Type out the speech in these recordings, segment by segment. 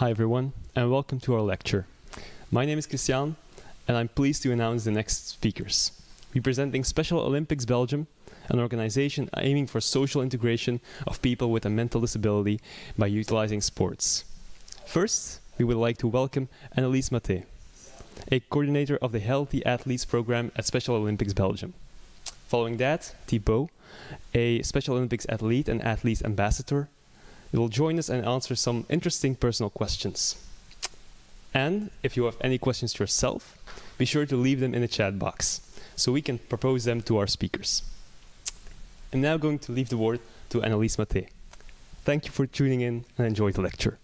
Hi everyone, and welcome to our lecture. My name is Christian, and I'm pleased to announce the next speakers. Representing Special Olympics Belgium, an organization aiming for social integration of people with a mental disability by utilizing sports. First, we would like to welcome Annelies Matthé, a coordinator of the Healthy Athletes program at Special Olympics Belgium. Following that, Thibeau, a Special Olympics athlete and athlete ambassador, will join us and answer some interesting personal questions. And if you have any questions yourself, be sure to leave them in the chat box so we can propose them to our speakers. I'm now going to leave the word to Annelies Matthé. Thank you for tuning in and enjoy the lecture.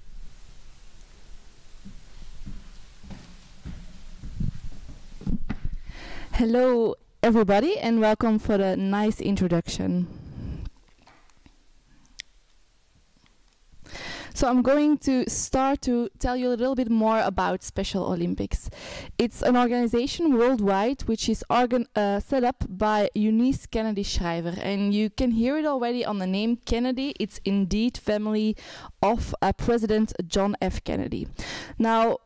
Hello, everybody, and welcome for the nice introduction. So I'm going to start to tell you a little bit more about Special Olympics. It's an organization worldwide which is uh, set up by Eunice Kennedy Shriver, and you can hear it already on the name Kennedy. It's indeed family of uh, President John F. Kennedy. Now,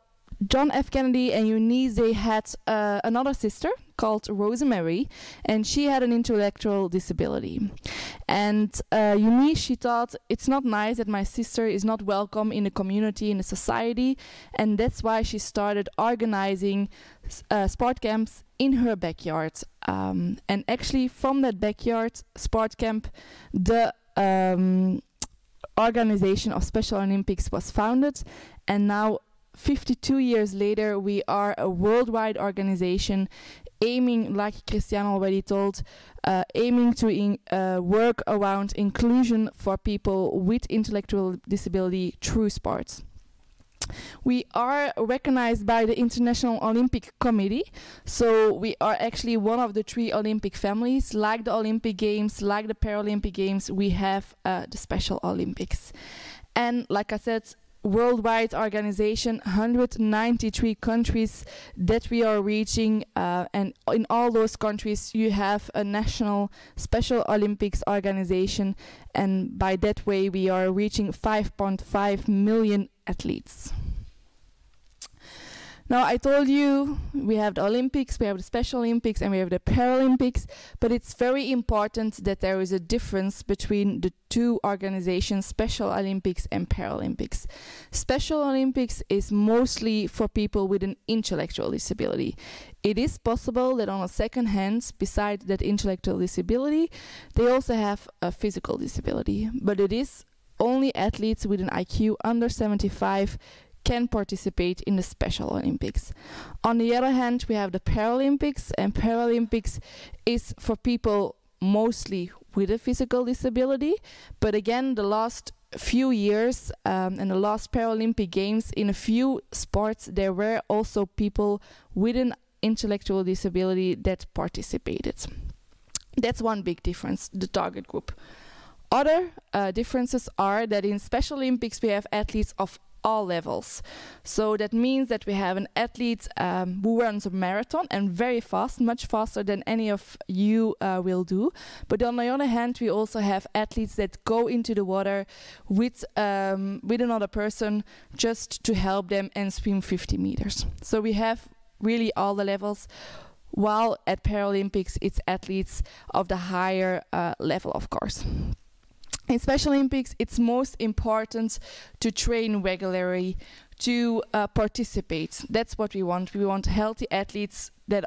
John F. Kennedy and Eunice, they had uh, another sister called Rosemary, and she had an intellectual disability. And uh, Eunice, she thought, it's not nice that my sister is not welcome in the community, in the society, and that's why she started organizing uh, sport camps in her backyard. Um, and actually, from that backyard sport camp, the um, organization of Special Olympics was founded, and now 52 years later, we are a worldwide organization aiming, like Christian already told, uh, aiming to in, uh, work around inclusion for people with intellectual disability through sports. We are recognized by the International Olympic Committee, so we are actually one of the three Olympic families. Like the Olympic Games, like the Paralympic Games, we have uh, the Special Olympics. And like I said, worldwide organization 193 countries that we are reaching uh, and in all those countries you have a national special olympics organization and by that way we are reaching 5.5 million athletes now, I told you we have the Olympics, we have the Special Olympics, and we have the Paralympics, but it's very important that there is a difference between the two organizations, Special Olympics and Paralympics. Special Olympics is mostly for people with an intellectual disability. It is possible that on a second hand, besides that intellectual disability, they also have a physical disability, but it is only athletes with an IQ under 75 can participate in the Special Olympics. On the other hand, we have the Paralympics, and Paralympics is for people mostly with a physical disability. But again, the last few years um, and the last Paralympic Games, in a few sports, there were also people with an intellectual disability that participated. That's one big difference, the target group. Other uh, differences are that in Special Olympics we have athletes of all levels. So that means that we have an athlete um, who runs a marathon and very fast, much faster than any of you uh, will do. But on the other hand, we also have athletes that go into the water with um, with another person just to help them and swim 50 meters. So we have really all the levels. While at Paralympics, it's athletes of the higher uh, level, of course in Special Olympics, it's most important to train regularly, to uh, participate. That's what we want. We want healthy athletes that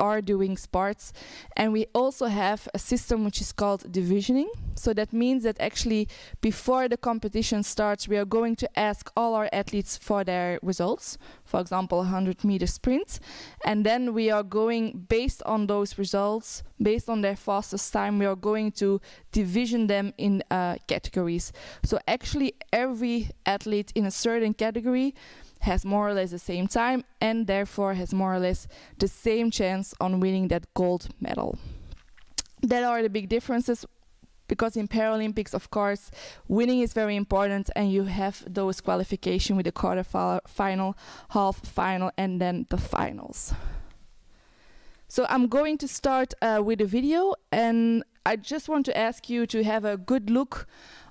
are doing sports. And we also have a system which is called divisioning. So that means that actually before the competition starts, we are going to ask all our athletes for their results, for example, 100 meter sprints. And then we are going, based on those results, based on their fastest time, we are going to division them in uh, categories. So actually every athlete in a certain category has more or less the same time and therefore has more or less the same chance on winning that gold medal. That are the big differences because in Paralympics, of course, winning is very important and you have those qualification with the quarter final, half final, and then the finals. So I'm going to start uh, with a video and I just want to ask you to have a good look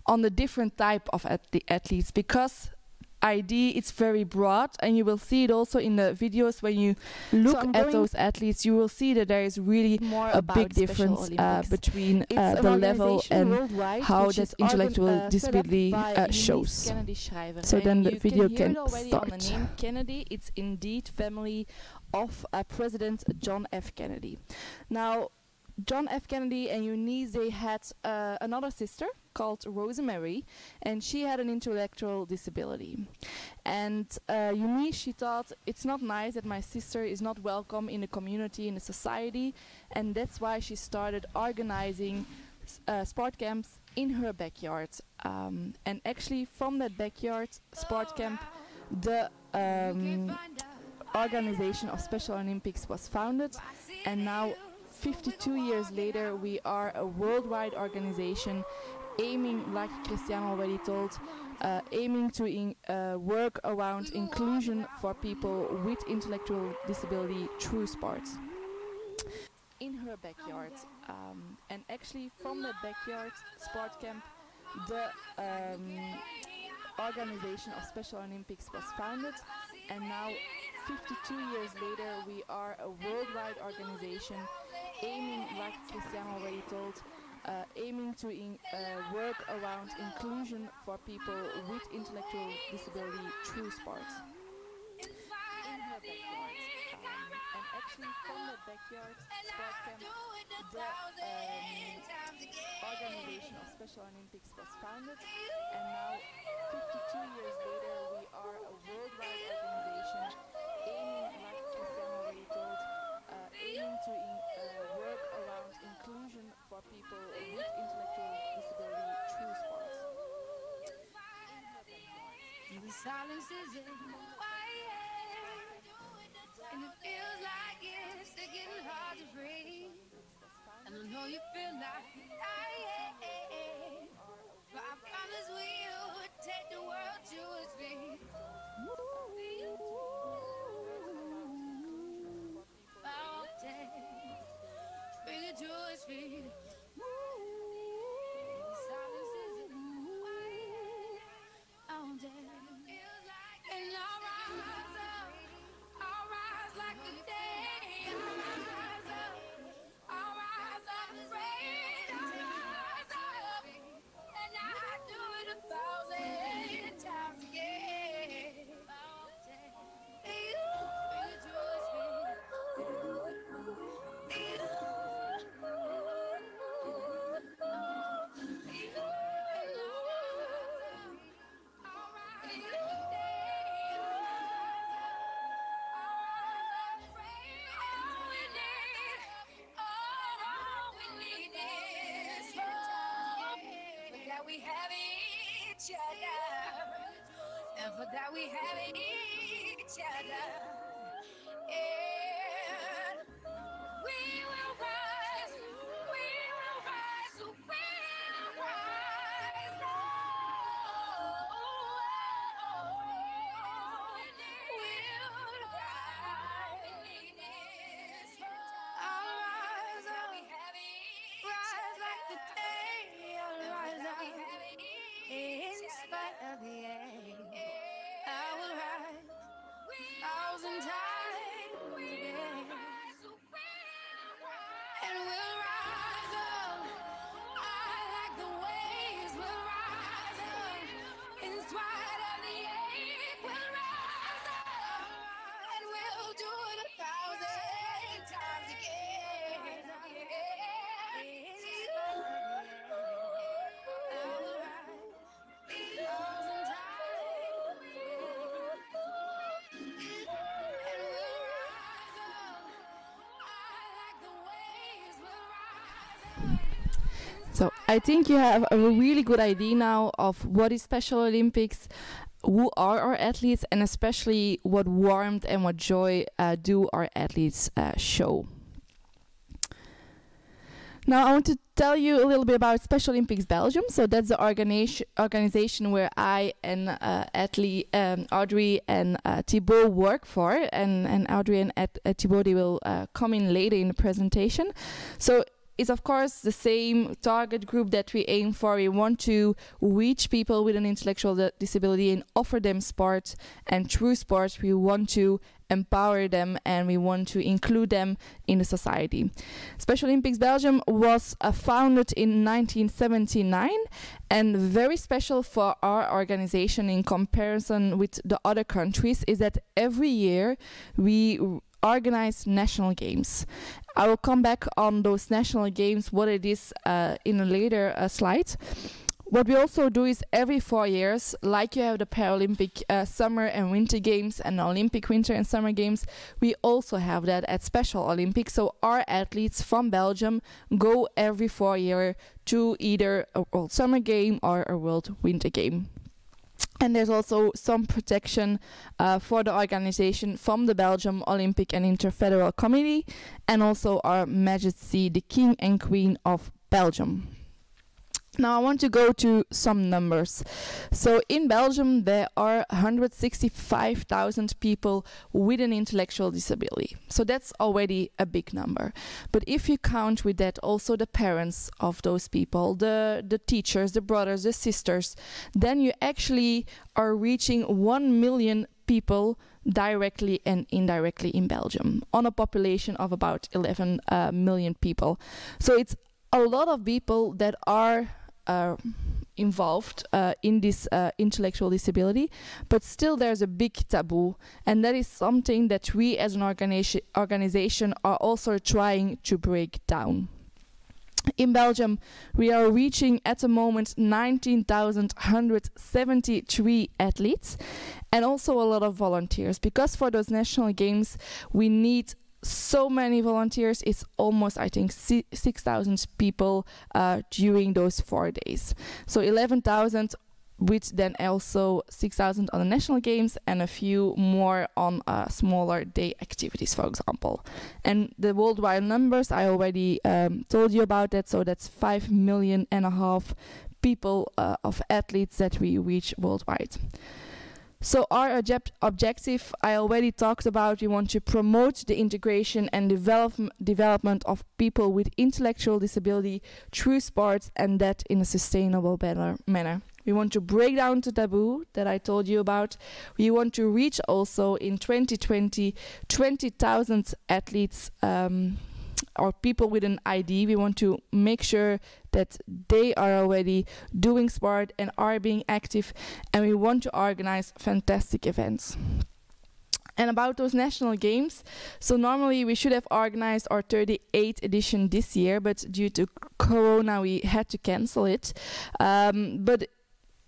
on the different type of athletes because ID it's very broad, and you will see it also in the videos when you look I'm at those athletes. You will see that there is really more a big difference uh, between uh, the level and how that is organ- intellectual uh, disability uh, shows. So And then the video can, can hear it already on the name Kennedy. It's indeed family of uh, President John F. Kennedy. Now, John F. Kennedy and Eunice they had uh, another sister called Rosemary, and she had an intellectual disability. And uh, Eunice, she thought it's not nice that my sister is not welcome in the community, in the society, and that's why she started organizing uh, sport camps in her backyard. Um, and actually, from that backyard sport camp, the um, organization of Special Olympics was founded, and now, 52 years later, we are a worldwide organization aiming, like Christian already told, uh, aiming to in, uh, work around inclusion for people with intellectual disability through sports. In her backyard, um, and actually from that backyard sport camp, the um, organization of Special Olympics was founded, and now, 52 years later, we are a worldwide organization aiming, like Christian already told, uh, aiming to in, uh, work around inclusion for people with intellectual disability through sports. In her backyard, um, and actually from the backyard sport camp, the um, organization of Special Olympics was founded, and now, 52 years later, we are a worldwide organization for people with intellectual disability through sports. The silence is in And it feels like it's getting hard to breathe. And I know you feel like. But I promise we would take the world to its feet. Mountain, bring it to its feet. We have each other, and for that we have each other. I think you have a really good idea now of what is Special Olympics, who are our athletes, and especially what warmth and what joy uh, do our athletes uh, show. Now I want to tell you a little bit about Special Olympics Belgium. So that's the organization organization where I and uh, um, Audrey and uh, Thibeau work for, and and Audrey and Ed, uh, Thibeau they will uh, come in later in the presentation. So it's of course the same target group that we aim for. We want to reach people with an intellectual disability and offer them sport. And through sport, we want to empower them and we want to include them in the society. Special Olympics Belgium was uh, founded in 1979 and very special for our organization in comparison with the other countries is that every year we organize national games. I will come back on those national games, what it is uh, in a later uh, slide. What we also do is every four years, like you have the Paralympic uh, summer and winter games and Olympic winter and summer games, we also have that at Special Olympics. So our athletes from Belgium go every four year to either a World Summer Game or a World Winter Game. And there's also some protection uh, for the organization from the Belgium Olympic and Interfederal Committee and also our Majesty the King and Queen of Belgium. Now I want to go to some numbers. So in Belgium there are 165,000 people with an intellectual disability. So that's already a big number. But if you count with that also the parents of those people, the the teachers, the brothers, the sisters, then you actually are reaching 1 million people directly and indirectly in Belgium on a population of about 11 uh, million people. So it's a lot of people that are uh, involved uh, in this uh, intellectual disability, but still there's a big taboo, and that is something that we as an organization organization are also trying to break down. In Belgium, we are reaching at the moment 19,173 athletes and also a lot of volunteers because for those national games we need so many volunteers. It's almost, I think, 6,000 people uh, during those four days. So 11,000 which then also 6,000 on the national games and a few more on uh, smaller day activities, for example. And the worldwide numbers, I already um, told you about that. So that's 5 million and a half people uh, of athletes that we reach worldwide. So our object- objective, I already talked about. We want to promote the integration and develop- development of people with intellectual disability through sports, and that in a sustainable manner. We want to break down the taboo that I told you about. We want to reach also in 2020 20,000 athletes um, or people with an ID. We want to make sure that they are already doing sport and are being active, and we want to organize fantastic events. And about those national games, so normally we should have organized our 38th edition this year, but due to Corona, we had to cancel it. Um, but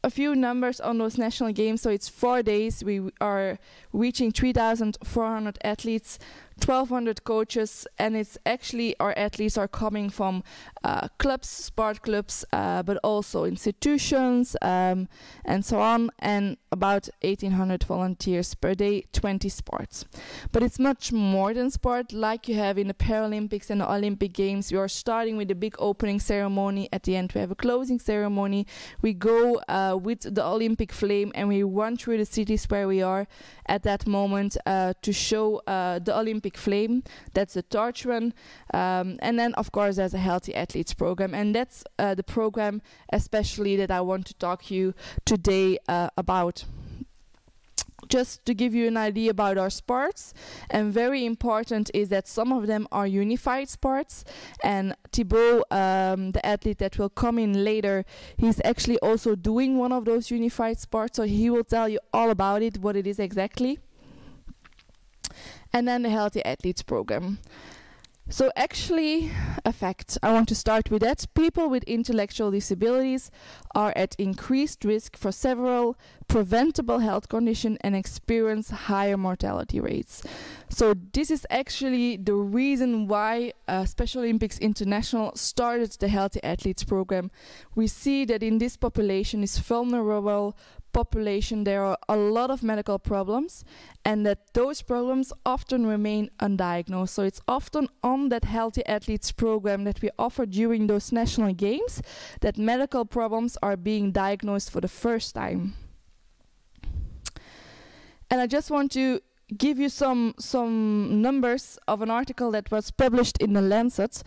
a few numbers on those national games. So it's four days. We are reaching 3,400 athletes, 1,200 coaches, and it's actually our athletes are coming from uh, clubs, sport clubs, uh, but also institutions um, and so on, and about 1,800 volunteers per day, 20 sports. But it's much more than sport, like you have in the Paralympics and the Olympic Games. We are starting with a big opening ceremony. At the end, we have a closing ceremony. We go uh, with the Olympic flame and we run through the cities where we are at that moment uh, to show uh, the Olympic flame. That's the torch run. Um, and then, of course, there's a healthy athletes program. And that's uh, the program, especially that I want to talk to you today uh, about just to give you an idea about our sports and very important is that some of them are unified sports and Thibeau um, the athlete that will come in later he's actually also doing one of those unified sports so he will tell you all about it what it is exactly and then the healthy athletes program so actually a fact i want to start with that people with intellectual disabilities are at increased risk for several preventable health conditions and experience higher mortality rates. So this is actually the reason why uh, Special Olympics International started the Healthy Athletes program. We see that in this population, is vulnerable population, there are a lot of medical problems, and that those problems often remain undiagnosed. So it's often on that Healthy Athletes program that we offer during those national games that medical problems are being diagnosed for the first time. And I just want to give you some some numbers of an article that was published in the Lancet.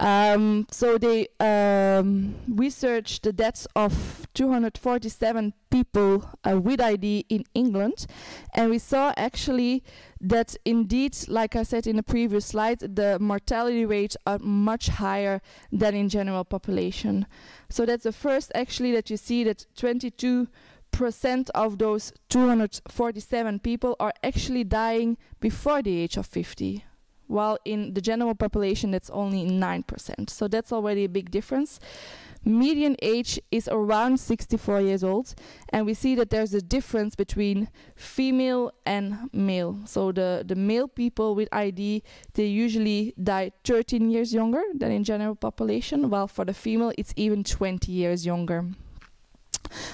Um, so they um, researched the deaths of 247 people uh, with ID in England, and we saw actually that indeed, like I said in the previous slide, the mortality rates are much higher than in general population. So that's the first actually that you see that 22 percent of those 247 people are actually dying before the age of 50 while in the general population that's only 9% so that's already a big difference. Median age is around 64 years old and we see that there's a difference between female and male. So the the male people with id they usually die 13 years younger than in general population while for the female it's even 20 years younger.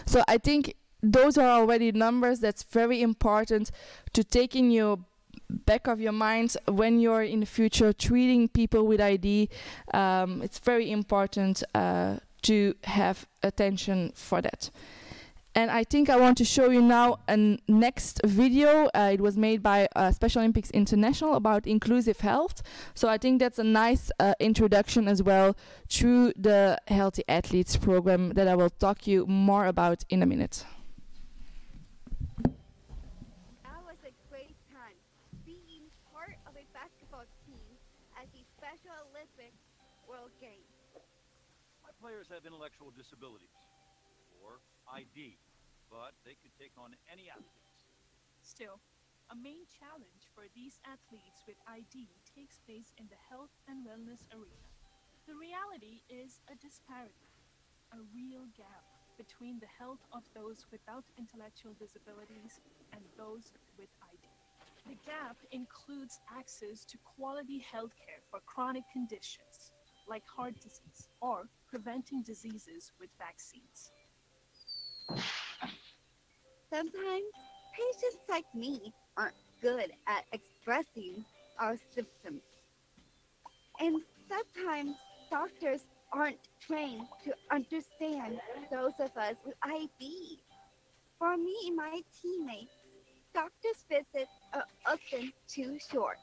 So i think those are already numbers that's very important to take in your back of your mind when you're in the future treating people with ID. Um, it's very important uh, to have attention for that. And I think I want to show you now a next video. Uh, it was made by uh, Special Olympics International about inclusive health. So I think that's a nice uh, introduction as well to the Healthy Athletes program that I will talk you more about in a minute. That was a great time being part of a basketball team at the Special Olympics World Games. My players have intellectual disabilities, or ID, but they could take on any athletes. Still, a main challenge for these athletes with ID takes place in the health and wellness arena. The reality is a disparity, a real gap between the health of those without intellectual disabilities and those with ID. The gap includes access to quality healthcare for chronic conditions like heart disease or preventing diseases with vaccines. Sometimes patients like me aren't good at expressing our symptoms. And sometimes doctors aren't trained to understand those of us with ID. For me and my teammates, doctors' visits are often too short.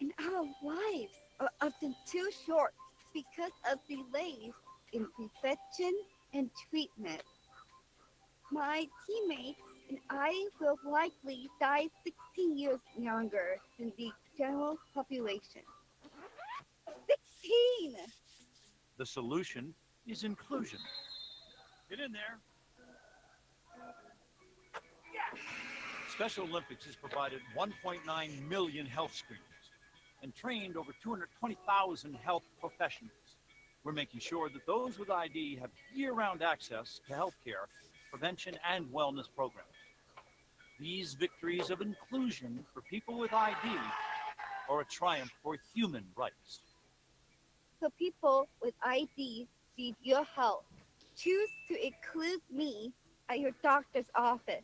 And our lives are often too short because of delays in prevention and treatment. My teammates and I will likely die 16 years younger than the general population. 16! The solution is inclusion. Get in there. Special Olympics has provided 1.9 million health screenings and trained over 220,000 health professionals. We're making sure that those with ID have year-round access to health care, prevention, and wellness programs. These victories of inclusion for people with ID are a triumph for human rights. So people with ID need your help. Choose to include me at your doctor's office.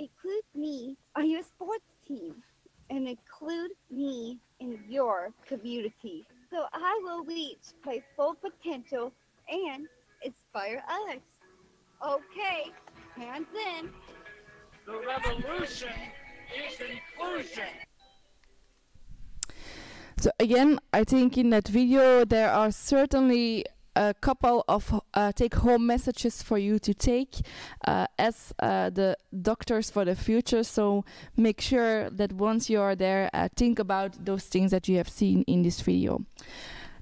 Include me on your sports team and include me in your community so I will reach my full potential and inspire others. Okay, hands in. The revolution is inclusion. So again, I think in that video there are certainly a couple of uh, take-home messages for you to take uh, as uh, the doctors for the future. So make sure that once you are there, uh, think about those things that you have seen in this video.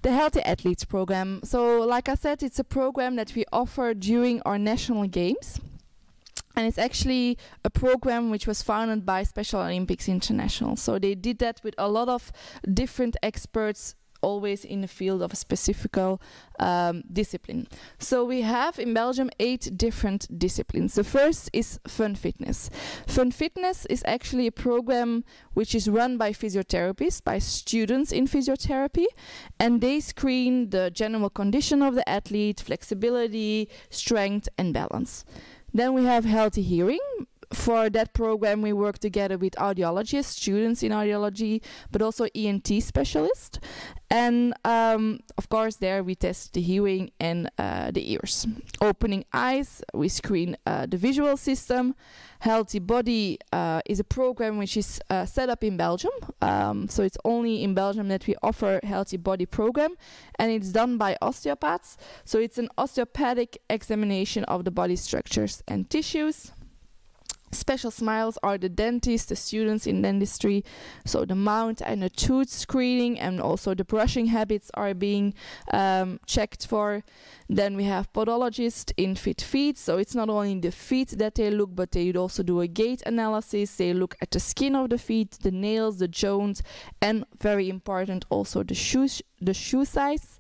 The Healthy Athletes program. So, like I said, it's a program that we offer during our national games. And it's actually a program which was founded by Special Olympics International. So they did that with a lot of different experts, always in the field of a specific um, discipline. So we have in Belgium eight different disciplines. The first is Fun Fitness. Fun Fitness is actually a program which is run by physiotherapists, by students in physiotherapy, and they screen the general condition of the athlete, flexibility, strength, and balance. Then we have healthy hearing. For that program, we work together with audiologists, students in audiology, but also ENT specialists. And um, of course, there we test the hearing and uh, the ears. Opening eyes, we screen uh, the visual system. Healthy Body uh, is a program which is uh, set up in Belgium. Um, so it's only in Belgium that we offer Healthy Body program, and it's done by osteopaths. So it's an osteopathic examination of the body structures and tissues. Special smiles are the dentists, the students in dentistry. So the mouth and the tooth screening and also the brushing habits are being um, checked for. Then we have podologists in fit feet. So it's not only the feet that they look, but they also do a gait analysis. They look at the skin of the feet, the nails, the joints, and very important also the shoes, the shoe size.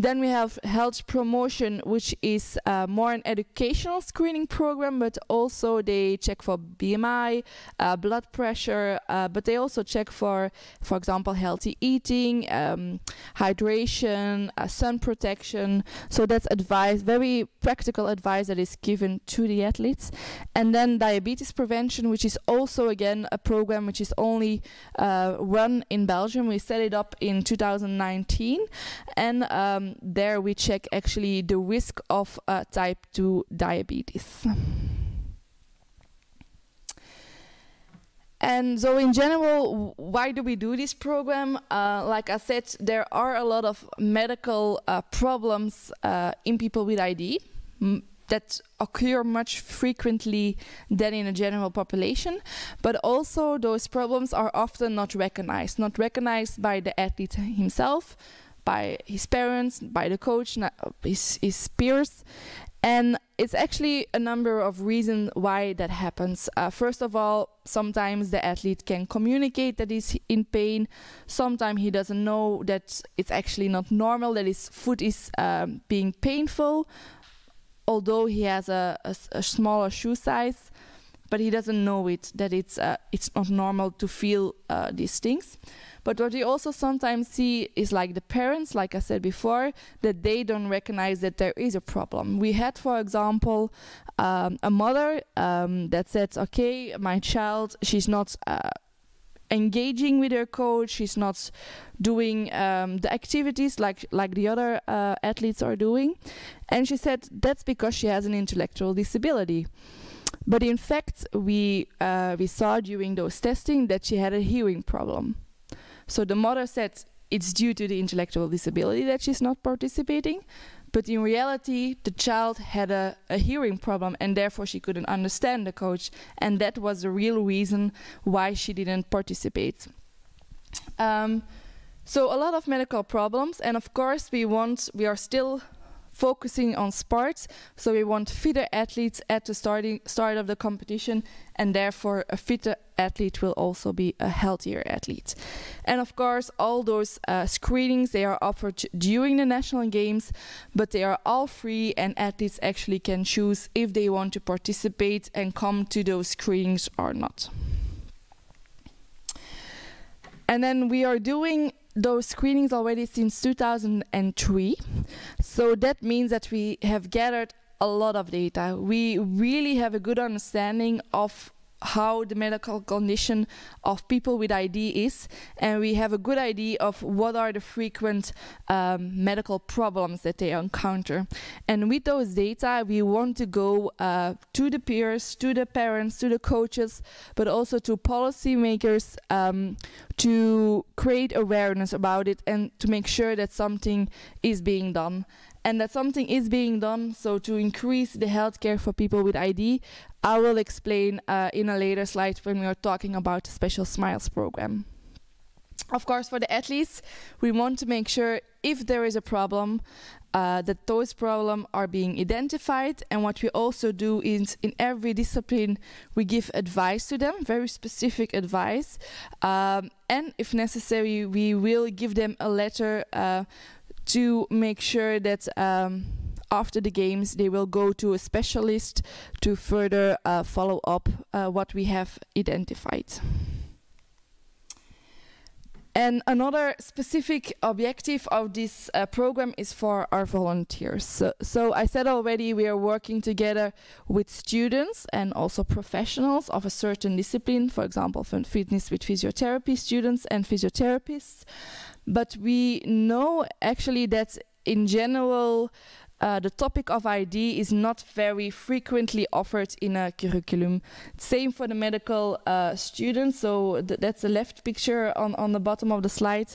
Then we have health promotion, which is uh, more an educational screening program, but also they check for BMI, uh, blood pressure, uh, but they also check for, for example, healthy eating, um, hydration, uh, sun protection. So that's advice, very practical advice that is given to the athletes. And then diabetes prevention, which is also again a program which is only uh, run in Belgium. We set it up in 2019, and um, there we check actually the risk of uh, type 2 diabetes. And so, in general, why do we do this program? Uh, like I said, there are a lot of medical uh, problems uh, in people with ID that occur much frequently than in a general population. But also, those problems are often not recognized, not recognized by the athlete himself, by his parents, by the coach, his, his peers. And it's actually a number of reasons why that happens. Uh, first of all, sometimes the athlete can communicate that he's in pain. Sometimes he doesn't know that it's actually not normal, that his foot is um, being painful, although he has a smaller shoe size. But he doesn't know it that it's uh, it's not normal to feel uh, these things. But what we also sometimes see is like the parents, like I said before, that they don't recognize that there is a problem. We had, for example, um, a mother um, that said, "Okay, my child, she's not." Uh, engaging with her coach she's not doing um, the activities like like the other uh, athletes are doing and she said that's because she has an intellectual disability but in fact we uh, we saw during those testing that she had a hearing problem so the mother said it's due to the intellectual disability that she's not participating. But in reality, the child had a, a hearing problem and therefore she couldn't understand the coach. And that was the real reason why she didn't participate. Um, so, a lot of medical problems. And of course, we want, we are still focusing on sports. So, we want fitter athletes at the starting, start of the competition. And therefore, a fitter athlete will also be a healthier athlete. And of course, all those uh, screenings they are offered during the national games, but they are all free, and athletes actually can choose if they want to participate and come to those screenings or not. And then we are doing those screenings already since 2003. So that means that we have gathered a lot of data. We really have a good understanding of how the medical condition of people with ID is, and we have a good idea of what are the frequent um, medical problems that they encounter. And with those data, we want to go uh, to the peers, to the parents, to the coaches, but also to policymakers um, to create awareness about it and to make sure that something is being done and that something is being done. So to increase the healthcare for people with ID, I will explain uh, in a later slide when we are talking about the Special Smiles program. Of course, for the athletes, we want to make sure if there is a problem, uh, that those problems are being identified. And what we also do is in every discipline, we give advice to them, very specific advice. Um, and if necessary, we will give them a letter uh, to make sure that um, after the games they will go to a specialist to further uh, follow up uh, what we have identified. And another specific objective of this uh, program is for our volunteers. So, so I said already we are working together with students and also professionals of a certain discipline, for example, for fitness with physiotherapy students and physiotherapists. But we know actually that in general, uh, the topic of ID is not very frequently offered in a curriculum. Same for the medical uh, students. So th- that's the left picture on, on the bottom of the slide.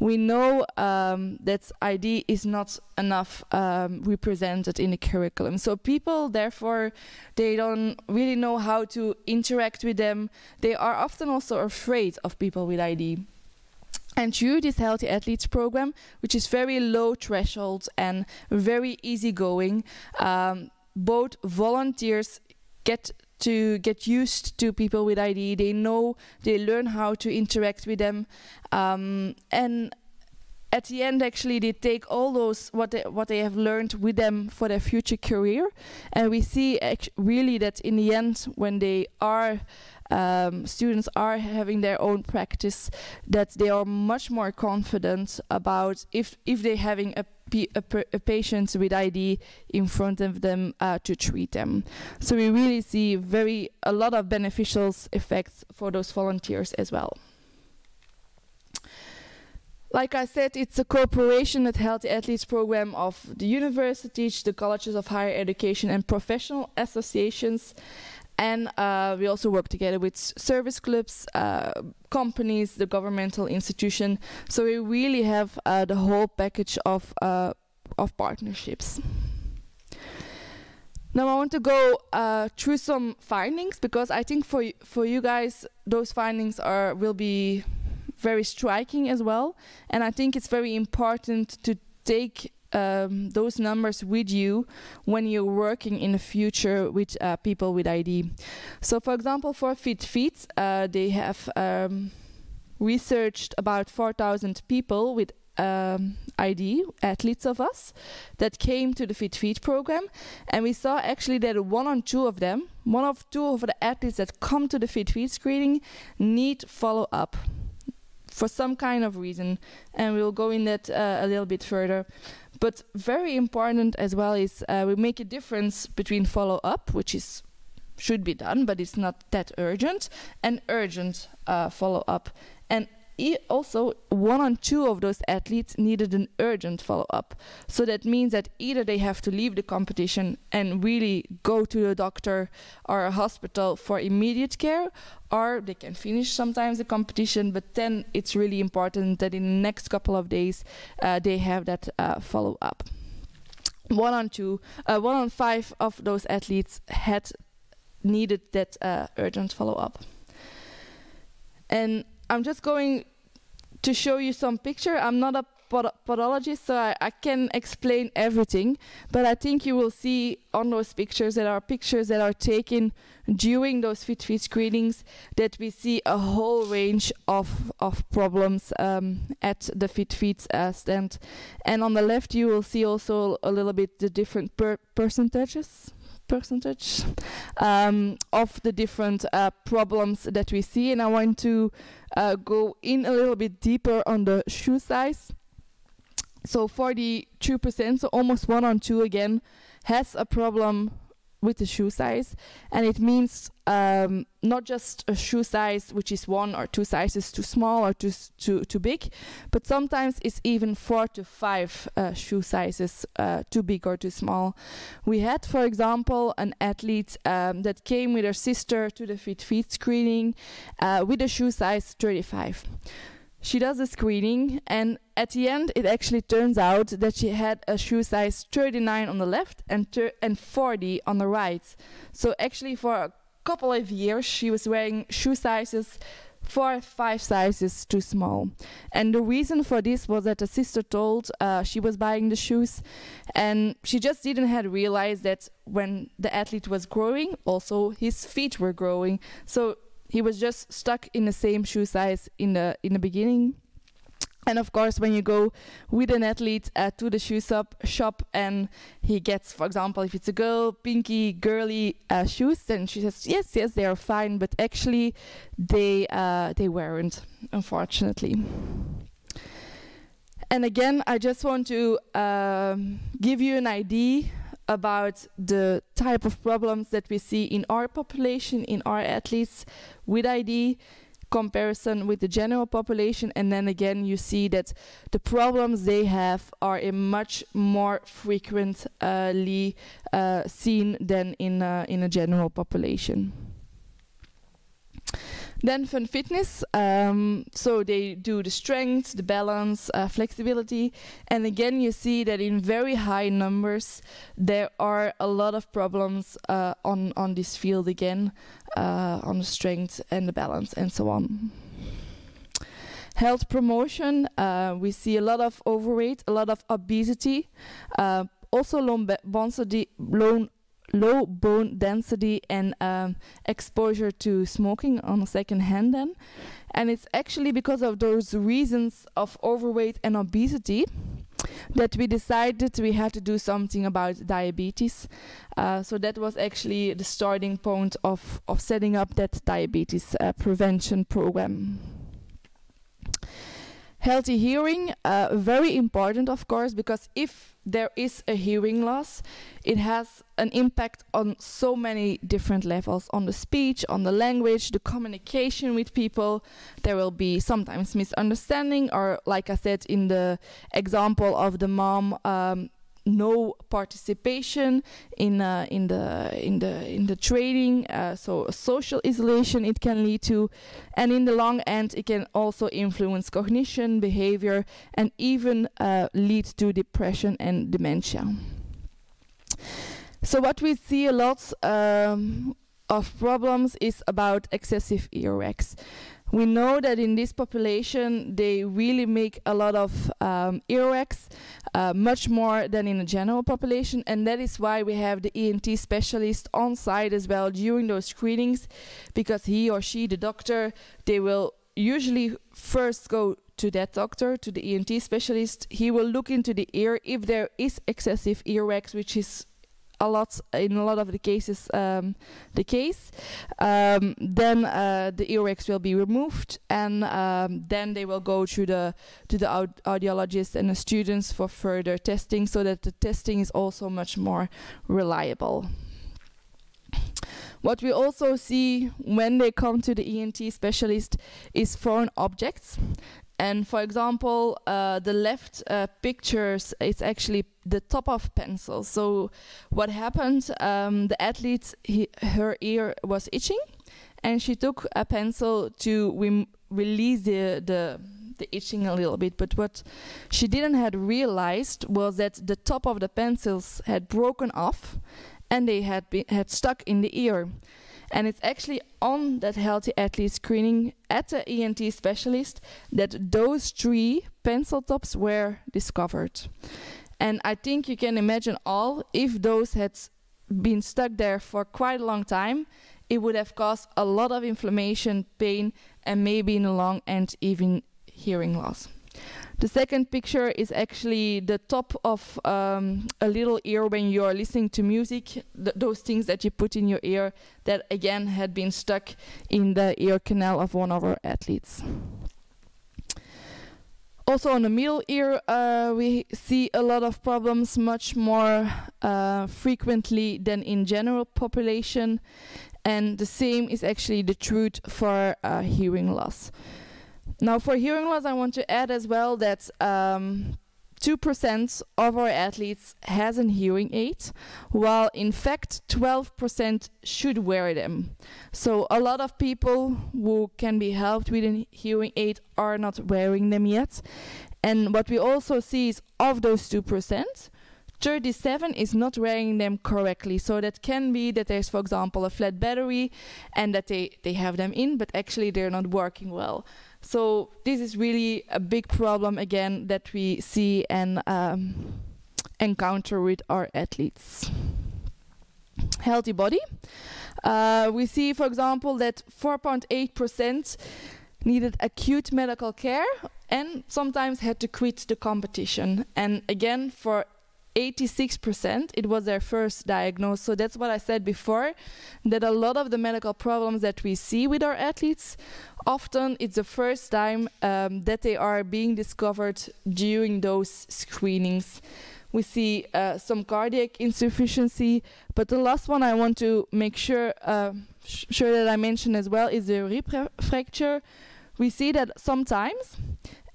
We know um, that ID is not enough um, represented in the curriculum. So people, therefore, they don't really know how to interact with them. They are often also afraid of people with ID. And through this Healthy Athletes program, which is very low threshold and very easygoing, um, both volunteers get to get used to people with ID. They know, they learn how to interact with them, um, and at the end, actually, they take all those what they what they have learned with them for their future career, and we see really that in the end, when they are um, students are having their own practice, that they are much more confident about if if they're having a a, a patient with ID in front of them uh, to treat them. So we really see very a lot of beneficial effects for those volunteers as well. Like I said, it's a cooperation with Healthy Athletes program of the universities, the colleges of higher education, and professional associations. And uh, we also work together with service clubs, uh, companies, the governmental institution. So we really have uh, the whole package of uh, of partnerships. Now I want to go uh, through some findings because I think for for you guys those findings are will be very striking as well, and I think it's very important to take um, those numbers with you when you're working in the future with uh, people with ID. So, for example, for Fit Feet, uh, they have um, researched about 4,000 people with um, ID, athletes of us, that came to the Fit Feet program, and we saw actually that one on two of them, one of two of the athletes that come to the Fit Feet screening, need follow up for some kind of reason, and we'll go in that uh, a little bit further. But very important as well is uh, we make a difference between follow up, which is should be done, but it's not that urgent, and urgent uh, follow up. And e- also, one or two of those athletes needed an urgent follow up. So that means that either they have to leave the competition and really go to a doctor or a hospital for immediate care, or they can finish sometimes the competition, but then it's really important that in the next couple of days uh, they have that uh, follow up. One on two, uh, one on five of those athletes had needed that uh, urgent follow up. And I'm just going to show you some picture. I'm not a pod- podologist, so I, I can explain everything, but I think you will see on those pictures that are pictures that are taken during those fit fit screenings that we see a whole range of of problems um, at the fit feet uh, stand. And on the left, you will see also a little bit the different per- percentages percentage um, of the different uh, problems that we see. And I want to uh, go in a little bit deeper on the shoe size. So 42% so almost one on two again has a problem with the shoe size and it means um, not just a shoe size which is one or two sizes too small or too too too big but sometimes it's even four to five uh, shoe sizes uh, too big or too small. We had for example an athlete um, that came with her sister to the fit feet screening uh, with a shoe size 35 she does a screening and at the end it actually turns out that she had a shoe size 39 on the left and thir- and 40 on the right. So actually for a couple of years she was wearing shoe sizes four five sizes too small. And the reason for this was that the sister told uh, she was buying the shoes and she just didn't had realized that when the athlete was growing also his feet were growing. So he was just stuck in the same shoe size in the in the beginning And of course, when you go with an athlete uh, to the shoe shop, shop and he gets, for example, if it's a girl, pinky, girly uh, shoes, then she says, yes, yes, they are fine, but actually they, uh, they weren't, unfortunately. And again, I just want to um, give you an idea about the type of problems that we see in our population, in our athletes with ID, comparison with the general population, and then again, you see that the problems they have are a much more frequently uh, seen than in uh, in a general population. Then fun fitness. Um, so they do the strength, the balance, uh, flexibility, and again you see that in very high numbers there are a lot of problems uh, on on this field again, uh, on the strength and the balance and so on. Health promotion. Uh, we see a lot of overweight, a lot of obesity, uh, also bone density, low bone density and um, exposure to smoking on the second hand then. And it's actually because of those reasons of overweight and obesity that we decided we had to do something about diabetes. Uh, so that was actually the starting point of, of setting up that diabetes uh, prevention program. Healthy hearing uh, very important of course because if there is a hearing loss. It has an impact on so many different levels on the speech on the language the communication with people. There will be sometimes misunderstanding or like i said in the example of the mom um, no participation in uh, in the in the in the trading uh, so social isolation it can lead to and in the long end it can also influence cognition behavior and even uh, lead to depression and dementia. So what we see a lot um, of problems is about excessive earwax we know that in this population they really make a lot of um, earwax, uh, much more than in the general population, and that is why we have the ENT specialist on site as well during those screenings, because he or she, the doctor, they will usually first go to that doctor, to the ENT specialist. He will look into the ear if there is excessive earwax, which is a lot in a lot of the cases um, the case. Um, then uh, the earwax will be removed and um, then they will go to the to the aud- audiologist and the students for further testing so that the testing is also much more reliable. What we also see when they come to the ENT specialist is foreign objects and for example, uh, the left uh, pictures, it's actually the top of pencil. So what happened, um, the athlete, he, her ear was itching and she took a pencil to release the, the, the itching a little bit. But what she didn't had realized was that the top of the pencils had broken off and they had, been, had stuck in the ear and it's actually on that healthy athlete screening at the ENT specialist that those three pencil tops were discovered. And I think you can imagine all if those had been stuck there for quite a long time, it would have caused a lot of inflammation, pain, and maybe in the long end even hearing loss. The second picture is actually the top of um, a little ear when you are listening to music, th- those things that you put in your ear that again had been stuck in the ear canal of one of our athletes. Also on the middle ear, uh, we see a lot of problems much more uh, frequently than in general population, and the same is actually the truth for uh, hearing loss. Now, for hearing loss, I want to add as well that um, 2% of our athletes has an hearing aid, while in fact 12% should wear them. So a lot of people who can be helped with a hearing aid are not wearing them yet. And what we also see is of those 2%, 37 is not wearing them correctly. So that can be that there's, for example, a flat battery and that they, they have them in, but actually they're not working well. So this is really a big problem again that we see and um, encounter with our athletes. Healthy body. Uh, we see, for example, that 4.8% needed acute medical care and sometimes had to quit the competition. And again, for 86%, it was their first diagnosis. So that's what I said before that a lot of the medical problems that we see with our athletes, often it's the first time um, that they are being discovered during those screenings. We see uh, some cardiac insufficiency, but the last one I want to make sure uh, sure that I mention as well is the rib fracture. We see that sometimes,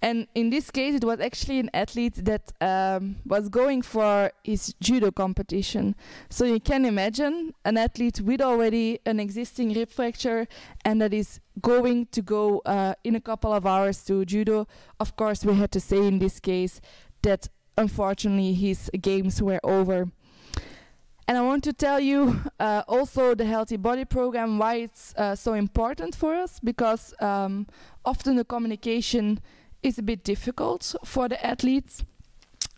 and in this case, it was actually an athlete that um, was going for his judo competition. So you can imagine an athlete with already an existing rib fracture and that is going to go uh, in a couple of hours to judo. Of course, we had to say in this case that unfortunately his games were over. And I want to tell you uh, also the Healthy Body Program why it's uh, so important for us because um, often the communication is a bit difficult for the athletes.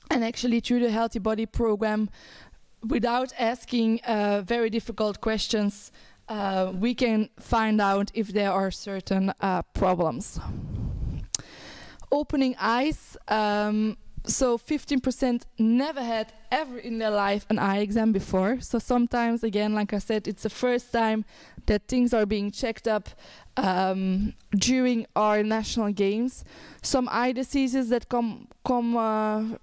And actually, through the Healthy Body Program, without asking uh, very difficult questions, uh, we can find out if there are certain uh, problems. Opening eyes. Um, so 15% never had ever in their life an eye exam before. So sometimes, again, like I said, it's the first time that things are being checked up um, during our national games. Some eye diseases that come come uh,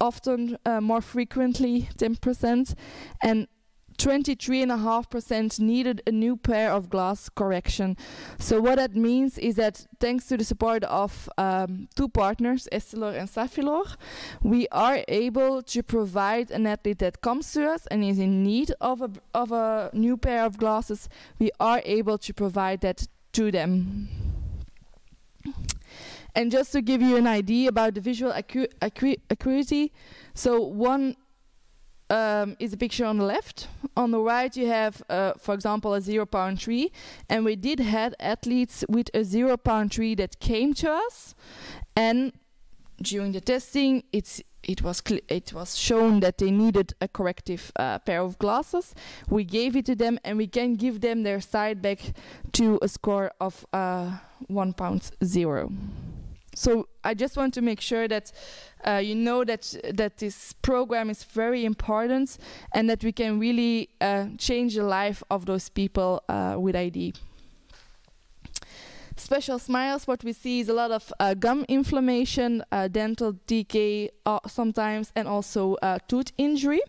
often uh, more frequently, 10%, and 23.5% needed a new pair of glass correction. So what that means is that thanks to the support of um, two partners, Essilor and Safilor, we are able to provide an athlete that comes to us and is in need of a, of a new pair of glasses, we are able to provide that to them. And just to give you an idea about the visual acu acu acuity, so one um, is a picture on the left. On the right, you have, uh, for example, a zero pound tree, and we did have athletes with a zero pound tree that came to us, and during the testing, it's it was it was shown that they needed a corrective uh, pair of glasses. We gave it to them, and we can give them their side back to a score of uh, one pound zero. So I just want to make sure that uh, you know that that this program is very important and that we can really uh, change the life of those people uh, with ID. Special smiles, what we see is a lot of uh, gum inflammation, uh, dental decay uh, sometimes, and also tooth injury.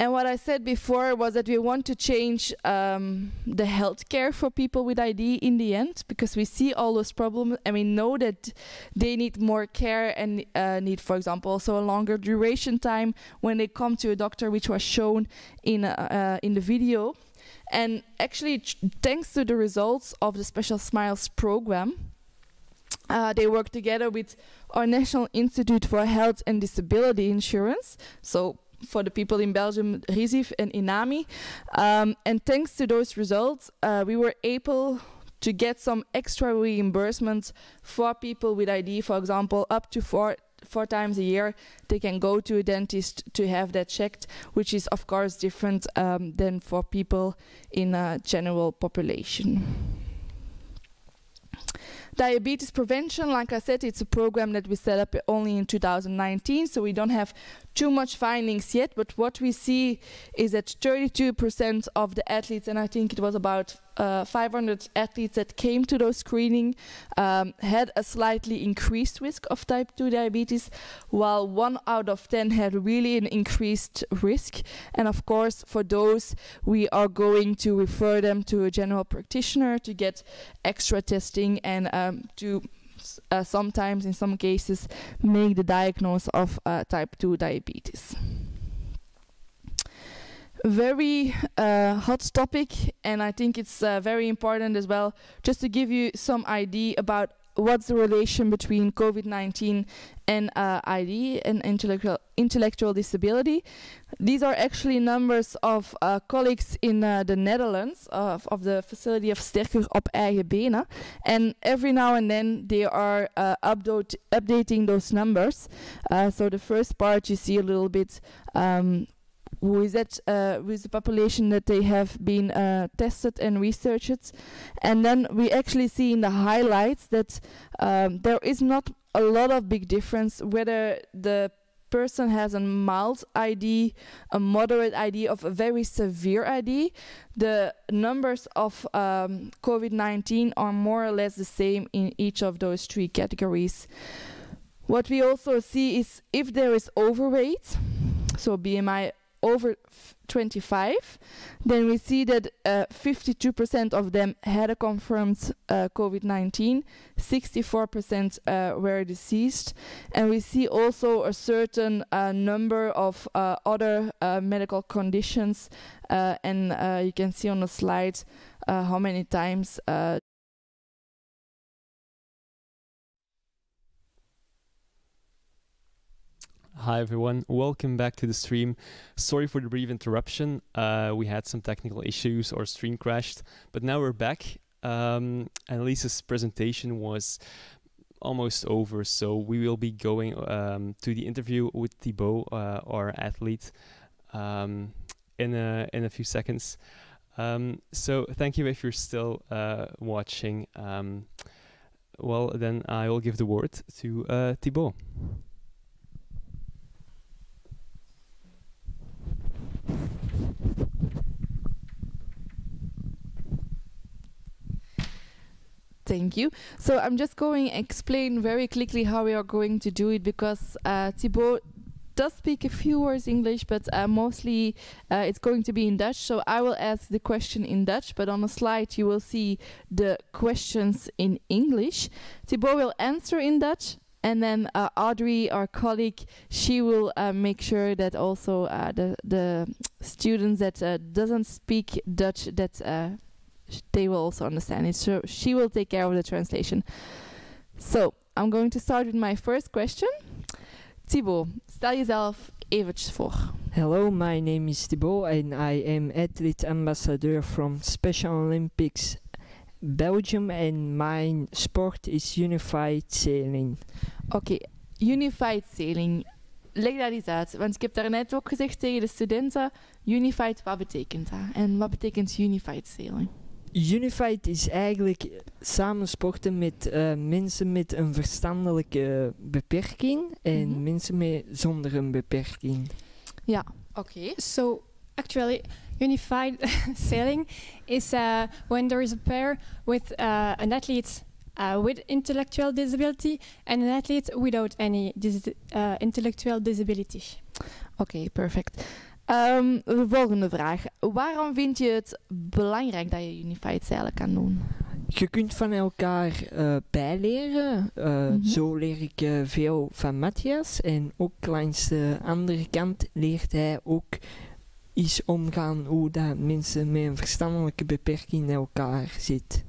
And what I said before was that we want to change um, the healthcare for people with ID in the end because we see all those problems and we know that they need more care and uh, need, for example, also a longer duration time when they come to a doctor, which was shown in uh, in the video. And actually, thanks to the results of the Special Smiles program, uh, they work together with our National Institute for Health and Disability Insurance. So for the people in Belgium, RIZIV and INAMI. Um, and thanks to those results, uh, we were able to get some extra reimbursements for people with ID, for example, up to four four times a year they can go to a dentist to have that checked which is of course different um, than for people in a general population diabetes prevention. Like i said it's a program that we set up only in 2019 so we don't have too much findings yet, but what we see is that 32% of the athletes, and I think it was about uh, 500 athletes that came to those screening, um, had a slightly increased risk of type 2 diabetes, while one out of 10 had really an increased risk. And of course, for those, we are going to refer them to a general practitioner to get extra testing and um, to uh, sometimes in some cases make the diagnosis of uh, type 2 diabetes very uh, hot topic and i think it's uh, very important as well just to give you some idea about what's the relation between COVID-19 and uh, ID and intellectual intellectual disability. These are actually numbers of uh, colleagues in uh, the Netherlands of, of the facility of Sterker op eigen benen, and every now and then they are uh, update, updating those numbers. Uh, so the first part you see a little bit. Um, is that uh, with the population that they have been uh, tested and researched. And then we actually see in the highlights that um, there is not a lot of big difference whether the person has a mild ID, a moderate ID, of a very severe ID. The numbers of um, COVID 19 are more or less the same in each of those three categories. What we also see is if there is overweight, so BMI over f- 25, then we see that uh, 52% of them had a confirmed uh, COVID 19, 64% uh, were deceased, and we see also a certain uh, number of uh, other uh, medical conditions, uh, and uh, you can see on the slide uh, how many times Hi everyone, welcome back to the stream. Sorry for the brief interruption. Uh, we had some technical issues, our stream crashed, but now we're back. Um, Annelies's presentation was almost over, so we will be going um, to the interview with Thibeau, uh, our athlete, um, in a in a few seconds. Um, so thank you if you're still uh, watching. Um, well, then I will give the word to uh, Thibeau. Thank you. So I'm just going to explain very quickly how we are going to do it because uh, Thibeau does speak a few words English, but uh, mostly uh, it's going to be in Dutch. So I will ask the question in Dutch, but on the slide you will see the questions in English. Thibeau will answer in Dutch. And then uh, Audrey, our colleague, she will uh, make sure that also uh, the the students that uh, doesn't speak Dutch that uh, they will also understand it. So she will take care of the translation. So I'm going to start with my first question. Thibeau, stel jezelf eventjes voor. Hello, my name is Thibeau and I am athlete ambassador from Special Olympics Belgium and my sport is unified sailing. Oké, Unified Sailing. Leg dat eens uit, want ik heb daarnet ook gezegd tegen de studenten, Unified, wat betekent dat? En wat betekent Unified Sailing? Unified is eigenlijk samen sporten met eh, mensen met een verstandelijke beperking en Mhm. mensen met, zonder een beperking. Ja, oké. So actually, unified sailing is uh, when there is a pair with uh, an athlete uh, with intellectual disability and an athlete without any dis- uh, intellectual disability. Oké, perfect. Ehm, de volgende vraag. Waarom vind je het belangrijk dat je Unified Sailing kan doen? Je kunt van elkaar eh, bijleren. Eh, Mhm. Zo leer ik eh, veel van Matthias. En ook langs de andere kant leert hij ook iets omgaan hoe dat mensen met een verstandelijke beperking in elkaar zitten.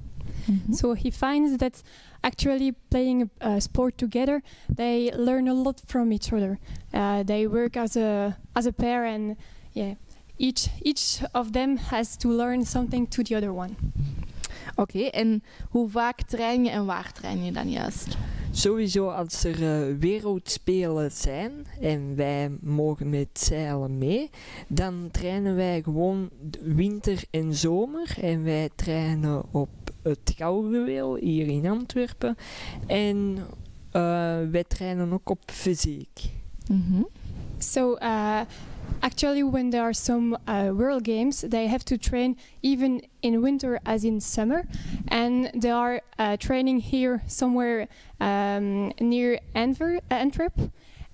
So he finds that actually playing a, a sport together, they learn a lot from each other. Uh, they work as a as a pair, and yeah, each each of them has to learn something to the other one. Oké, en hoe vaak train je en waar train je dan juist? Sowieso als er eh, wereldspelen zijn en wij mogen met zeilen mee, dan trainen wij gewoon winter en zomer. En wij trainen op het Gouwgeweel hier in Antwerpen. En eh, wij trainen ook op fysiek. Mhm. So uh, actually, when there are some uh, World Games, they have to train even in winter as in summer, and they are uh, training here somewhere um, near Antwer- Antwerp,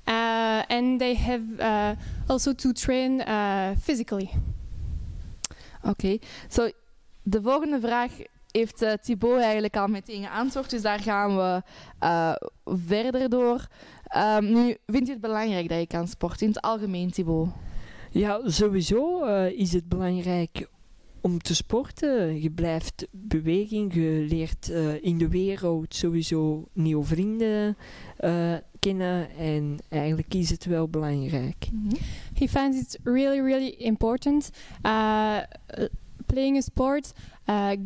uh, and they have uh, also to train uh, physically. Oké, So de volgende vraag heeft eh, Thibeau eigenlijk al meteen geantwoord, dus daar gaan we eh, verder door. Ehm, nu, vind je het belangrijk dat je kan sporten in het algemeen, Thibeau? Ja, sowieso eh, is het belangrijk om te sporten. Je blijft beweging, je leert eh, in de wereld sowieso nieuwe vrienden eh, kennen en eigenlijk is het wel belangrijk. He finds it really, really important. Uh, playing a sport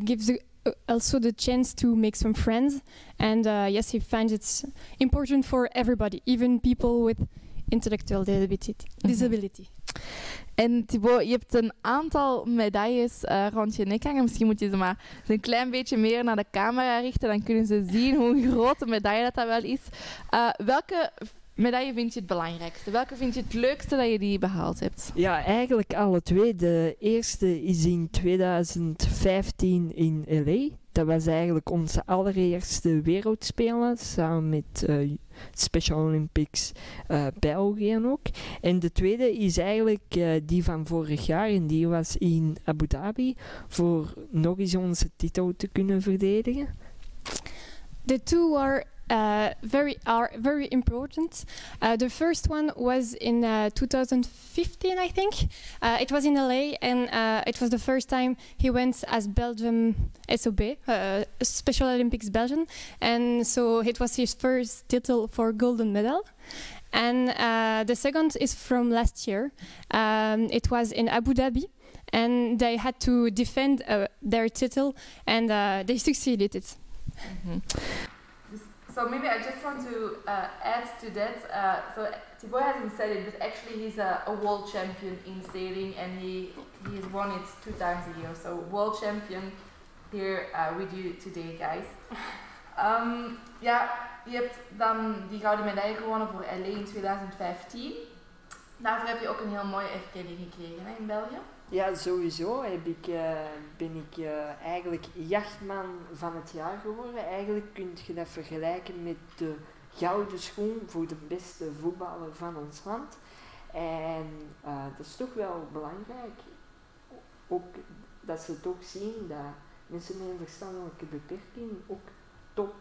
gives the, also the chance to make some friends, and yes, he finds it's important for everybody, even people with intellectual disability. Mhm. disability. En Thibaut, je hebt een aantal medailles eh, rond je nek hangen. Misschien moet je ze maar een klein beetje meer naar de camera richten. Dan kunnen ze zien hoe groot de medaille dat, dat wel is. Eh, welke medaille vind je het belangrijkste? Welke vind je het leukste dat je die behaald hebt? Ja, eigenlijk alle twee. De eerste is in 2015 in LA. Dat was eigenlijk onze allereerste wereldspelen, samen met eh, Special Olympics eh, België ook. En de tweede is eigenlijk eh, die van vorig jaar en die was in Abu Dhabi voor nog eens onze titel te kunnen verdedigen. The two are uh, very are very important. Uh, the first one was in uh, 2015, I think. Uh, it was in LA, and uh, it was the first time he went as Belgium SOB, uh, Special Olympics Belgium, and so it was his first title for golden medal. And uh, the second is from last year. Um, it was in Abu Dhabi. And they had to defend uh, their title, and uh, they succeeded it. So maybe I just want to uh, add to that. Uh, so Thibeau hasn't said it, but actually he's a, a world champion in sailing, and he he has won it two times a year. So world champion here uh, with you today, guys. Um, ja, je hebt dan die gouden medaille gewonnen voor LA in 2015. Daarvoor heb je ook een heel mooie erkenning gekregen hè, in België. Ja, sowieso heb ik, eh, ben ik eh, eigenlijk jachtman van het jaar geworden. Eigenlijk kun je dat vergelijken met de gouden schoen voor de beste voetballer van ons land. En eh, dat is toch wel belangrijk. Ook dat ze toch zien dat mensen met een verstandelijke beperking ook top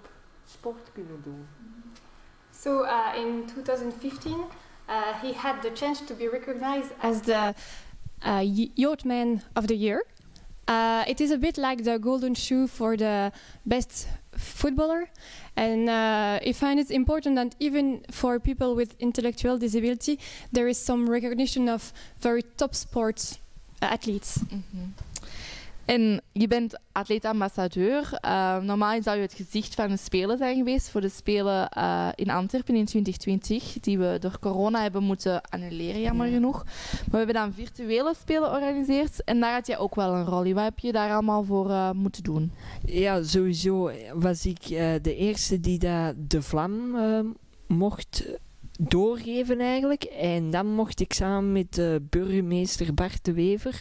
sport kunnen doen. So in 2015, uh, he had the chance to be recognized as the uh, y- Yacht Man of the Year. Uh, it is a bit like the golden shoe for the best footballer, and uh, I find it important that even for people with intellectual disability, there is some recognition of very top sports uh, athletes. En je bent atleet-ambassadeur. Uh, normaal zou je het gezicht van de Spelen zijn geweest voor de Spelen uh, in Antwerpen in 2020, die we door corona hebben moeten annuleren, jammer Ja. genoeg. Maar we hebben dan virtuele Spelen georganiseerd en daar had jij ook wel een rol in. Wat heb je daar allemaal voor uh, moeten doen? Ja, sowieso was ik eh, de eerste die dat de vlam eh, mocht doorgeven eigenlijk. En dan mocht ik samen met de burgemeester Bart de Wever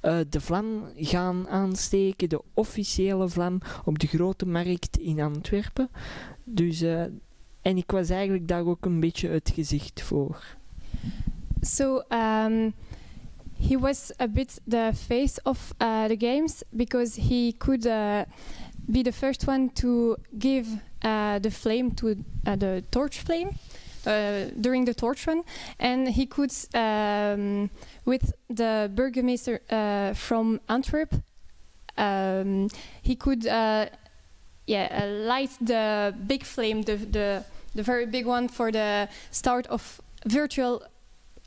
eh, de vlam gaan aansteken, de officiële vlam op de grote markt in Antwerpen. Dus, eh, en ik was eigenlijk daar ook een beetje het gezicht voor. So um, he was a bit the face of uh, the games because he could uh, be the first one to give uh, the flame to the torch flame during the torch run, and he could, um, with the burgomaster uh, from Antwerp, um, he could, uh, yeah, uh, light the big flame, the the the very big one for the start of virtual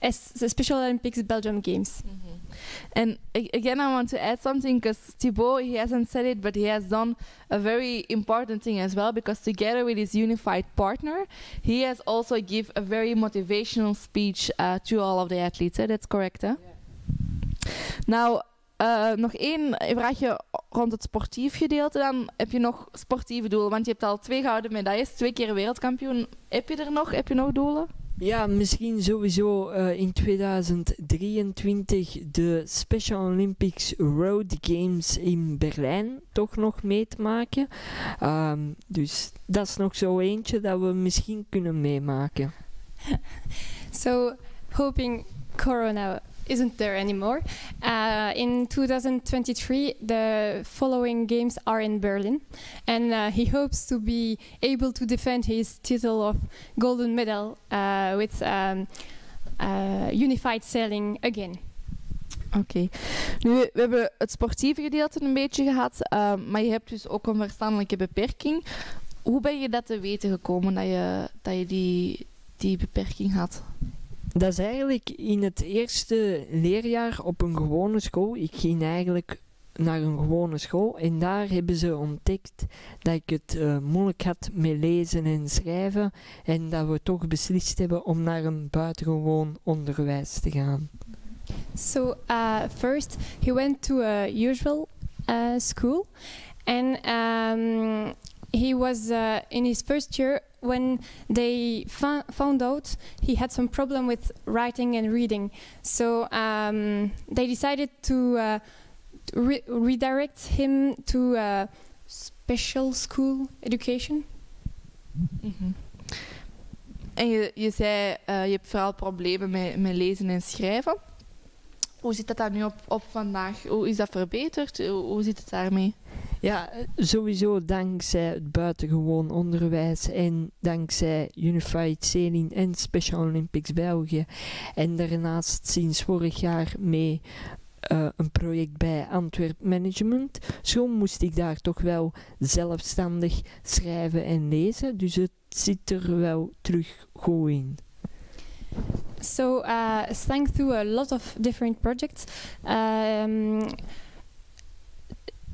the Special Olympics Belgium Games. And again, I want to add something because Thibeau, he hasn't said it, but he has done a very important thing as well. Because together with his unified partner, he has also give a very motivational speech uh, to all of the athletes. eh? That's correct, hè? Nou, eh, nog één vraagje rond het sportief gedeelte. Dan heb je nog sportieve doelen, want je hebt al twee gouden medailles, twee keer wereldkampioen. Heb je er nog? Heb je nog doelen? Ja, misschien sowieso eh, in 2023 de Special Olympics Road Games in Berlijn toch nog mee te maken. Ehm, dus dat is nog zo eentje dat we misschien kunnen meemaken. So, hoping Corona isn't there anymore. Uh, in 2023, the following games are in Berlin, and uh, he hopes to be able to defend his title of golden medal uh, with um, uh, unified sailing again. Oké. Nu, we hebben het sportieve gedeelte een beetje gehad, eh, maar je hebt dus ook een verstandelijke beperking. Hoe ben je dat te weten gekomen dat je, dat je die, die beperking had? Dat is eigenlijk in het eerste leerjaar op een gewone school. Ik ging eigenlijk naar een gewone school en daar hebben ze ontdekt dat ik het eh, moeilijk had met lezen en schrijven en dat we toch beslist hebben om naar een buitengewoon onderwijs te gaan. So uh, first, he went to a usual uh, school, and um, he was uh, in his first year when they fo- found out he had some problem with writing and reading. So um, they decided to uh, re- redirect him to uh, special school education. Mhm. En je, je zei, eh, je hebt vooral problemen met, met lezen en schrijven. Hoe zit dat dan nu op, op vandaag? Hoe is dat verbeterd? Hoe, hoe zit het daarmee? Ja, sowieso dankzij het buitengewoon onderwijs en dankzij Unified Sailing en Special Olympics België. En daarnaast sinds vorig jaar mee eh, een project bij Antwerp Management. Zo moest ik daar toch wel zelfstandig schrijven en lezen. Dus het zit er wel terug goed in. So, uh, thanks to a lot of different projects, um,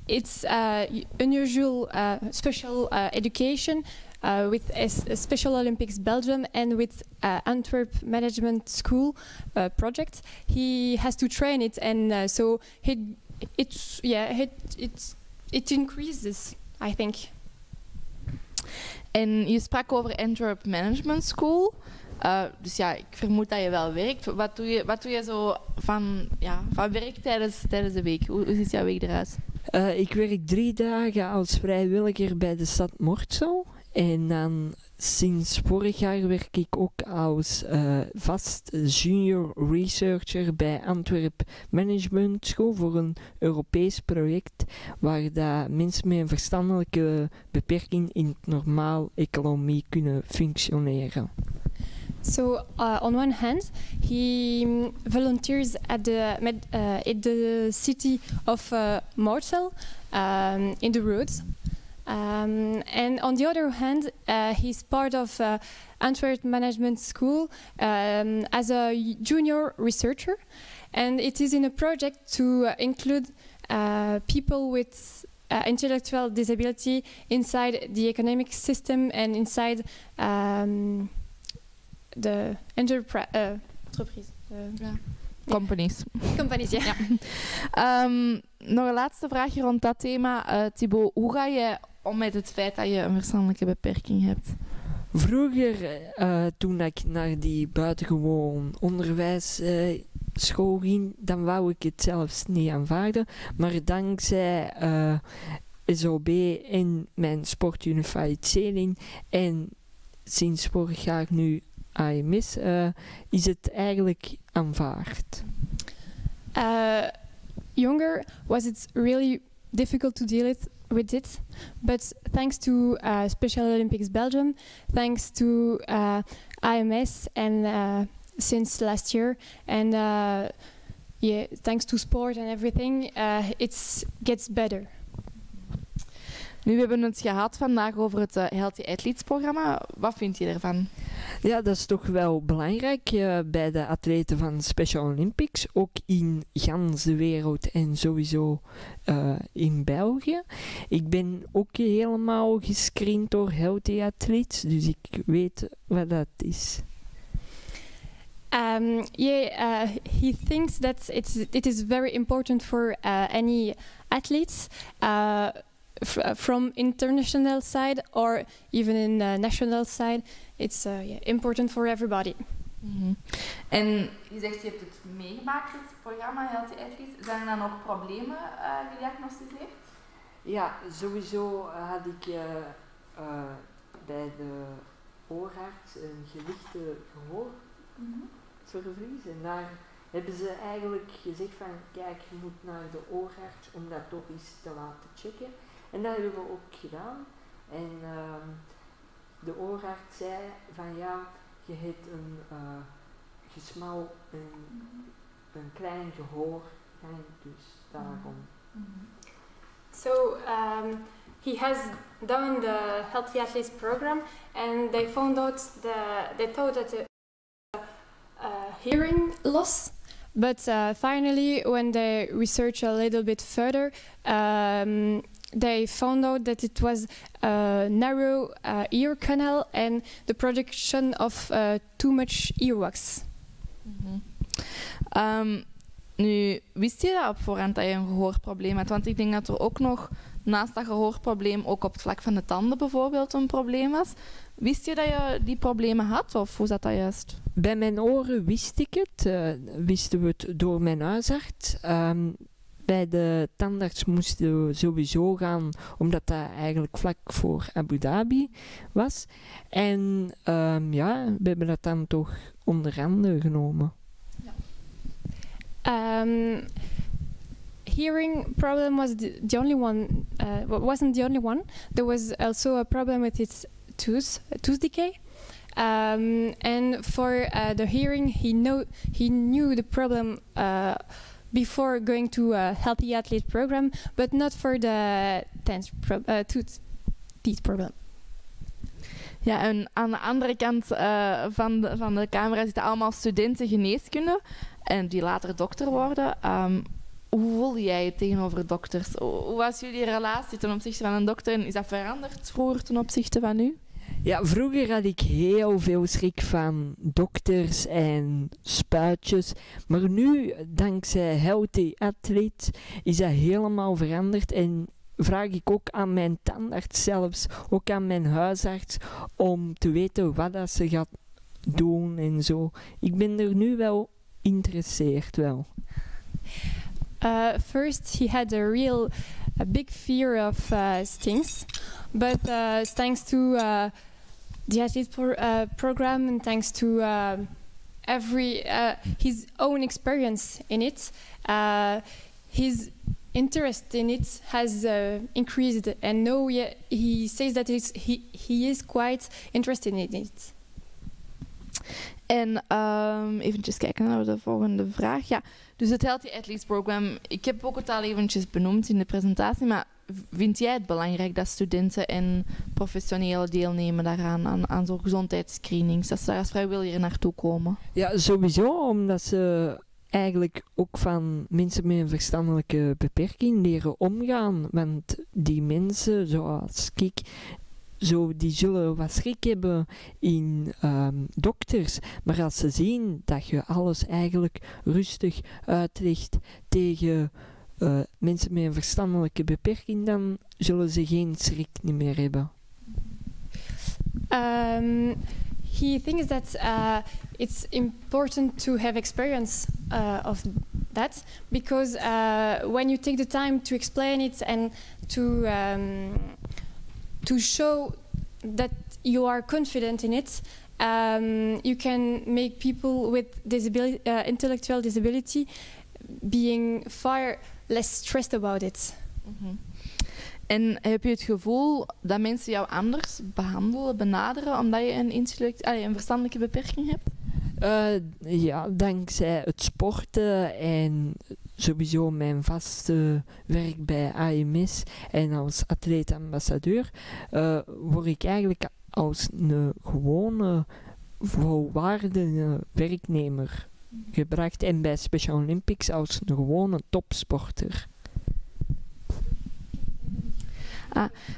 it's uh, unusual uh, special uh, education uh, with Special Olympics Belgium and with uh, Antwerp Management School uh, project. He has to train it, and so it, it's yeah, it it it increases. I think. En je sprak over Antwerp Management School. Dus ja, ik vermoed dat je wel werkt. Wat doe je, wat doe je zo van, ja, van werk tijdens, tijdens de week? Hoe, hoe ziet jouw week eruit? Eh, ik werk drie dagen als vrijwilliger bij de stad Mortsel. En dan sinds vorig jaar werk ik ook als eh, vast junior researcher bij Antwerp Management School voor een Europees project waar dat mensen met een verstandelijke beperking in het normaal economie kunnen functioneren. So uh, on one hand, he mm, volunteers at the med, uh, at the city of uh, Mortsel um, in the roads, um, and on the other hand, uh, he's part of uh, Antwerp Management School um, as a junior researcher, and it is in a project to uh, include people with. Uh, intellectual disability inside the economic system and inside um, de enterprise, uh, entreprise. Uh, Companies. companies, ja. Ja. Ehm, nog een laatste vraagje rond dat thema. Eh Thibaut, hoe ga je om met het feit dat je een verstandelijke beperking hebt? Vroeger, eh, toen ik naar die buitengewoon onderwijsschool ging, dan wou ik het zelfs niet aanvaarden. Maar dankzij eh, SOB en mijn Sport Unified Sailing en sinds vorig jaar nu AMS, eh, is het eigenlijk aanvaard. Uh, younger was it really difficult to deal it, with it, but thanks to uh, Special Olympics Belgium, thanks to uh, IMS, and uh, since last year, and uh, yeah, thanks to sport and everything, uh, it gets better. Nu, we hebben het gehad vandaag over het eh, Healthy Athletes programma. Wat vind je ervan? Ja, dat is toch wel belangrijk eh, bij de atleten van Special Olympics. Ook in gans de wereld en sowieso eh, in België. Ik ben ook helemaal gescreend door Healthy Athletes, dus ik weet wat dat is. Um, yeah, uh, he thinks that it's it is very important for uh, any athletes uh, from international side or even in uh, national side. It's uh, yeah, important for everybody. Mhm. En je zegt je hebt het meegemaakt, het programma Healthy Athletes. Zijn er dan ook problemen eh, gediagnosticeerd? Ja, sowieso had ik eh, eh, bij de oorarts een gelichte gehoorverlies. En daar hebben ze eigenlijk gezegd van, kijk, je moet naar de oorarts om dat toch eens te laten checken. En dat hebben we ook gedaan. En ehm, de oorarts zei van, ja, je hebt een uh, gesmal, een, een klein gehoor, en dus daarom. So um, he has done the Healthy Athletes program, and they found out the they thought that the uh, hearing loss. But uh, finally, when they researched a little bit further, um, they found out that it was a narrow uh, ear canal and the production of uh, too much earwax. Mhm. Ehm, Nu, wist je dat op voorhand dat je een gehoorprobleem had? Want ik denk dat er ook nog naast dat gehoorprobleem ook op het vlak van de tanden bijvoorbeeld een probleem was. Wist je dat je die problemen had of hoe zat dat juist? Bij mijn oren wist ik het, eh, wisten we het door mijn huisarts. Ehm, bij de tandarts moesten we sowieso gaan, omdat dat eigenlijk vlak voor Abu Dhabi was. En ehm, ja, we hebben dat dan toch onder handen genomen. Um, hearing problem was the, only one. Wa- wasn't the only one. There was also a problem with its tooth tooth decay. Um, and for uh, the hearing, he know he knew the problem uh, before going to a healthy athlete program, but not for the tenth teeth problem. Ja, en aan de andere kant eh, van, de, van de camera zitten allemaal studenten geneeskunde en die later dokter worden. Ehm, hoe voelde jij je tegenover dokters? Hoe was jullie relatie ten opzichte van een dokter en is dat veranderd vroeger ten opzichte van nu? Ja, vroeger had ik heel veel schrik van dokters en spuitjes. Maar nu, dankzij Healthy Athlete, is dat helemaal veranderd. En vraag ik ook aan mijn tandarts zelfs, ook aan mijn huisarts, om te weten wat dat ze gaat doen en zo. Ik ben er nu wel geïnteresseerd wel. Uh, first, he had a real a big fear of uh, stings, but uh, thanks to uh, the athlete pro- uh, program and thanks to uh, every uh, his own experience in it, uh, his interest in it has uh, increased, and now he, he says that he he is quite interested in it. En um, eventjes kijken naar de volgende vraag. Ja, dus het Healthy Athletes Program. Ik heb ook het al eventjes benoemd in de presentatie, maar vind jij het belangrijk dat studenten en professionelen deelnemen daaraan, aan, aan zo'n gezondheidsscreenings, dat ze daar als vrijwilliger naartoe komen? Ja, sowieso, omdat ze eigenlijk ook van mensen met een verstandelijke beperking leren omgaan. Want die mensen, zoals ik, zo, die zullen wat schrik hebben in ehm, dokters. Maar als ze zien dat je alles eigenlijk rustig uitlegt tegen eh, mensen met een verstandelijke beperking, dan zullen ze geen schrik meer hebben. Um, he thinks that uh, it's important to have experience uh, of that because when you take the time to explain it and to um, to show that you are confident in it, um, you can make people with disability, uh, intellectual disability, being far less stressed about it. En heb je het gevoel dat mensen jou anders behandelen, benaderen, omdat je een, intellect, allee, een verstandelijke beperking hebt? Eh, ja, dankzij het sporten en sowieso mijn vaste werk bij AMS en als atleet-ambassadeur, eh, word ik eigenlijk als een gewone, volwaardige werknemer gebracht en bij Special Olympics als een gewone topsporter.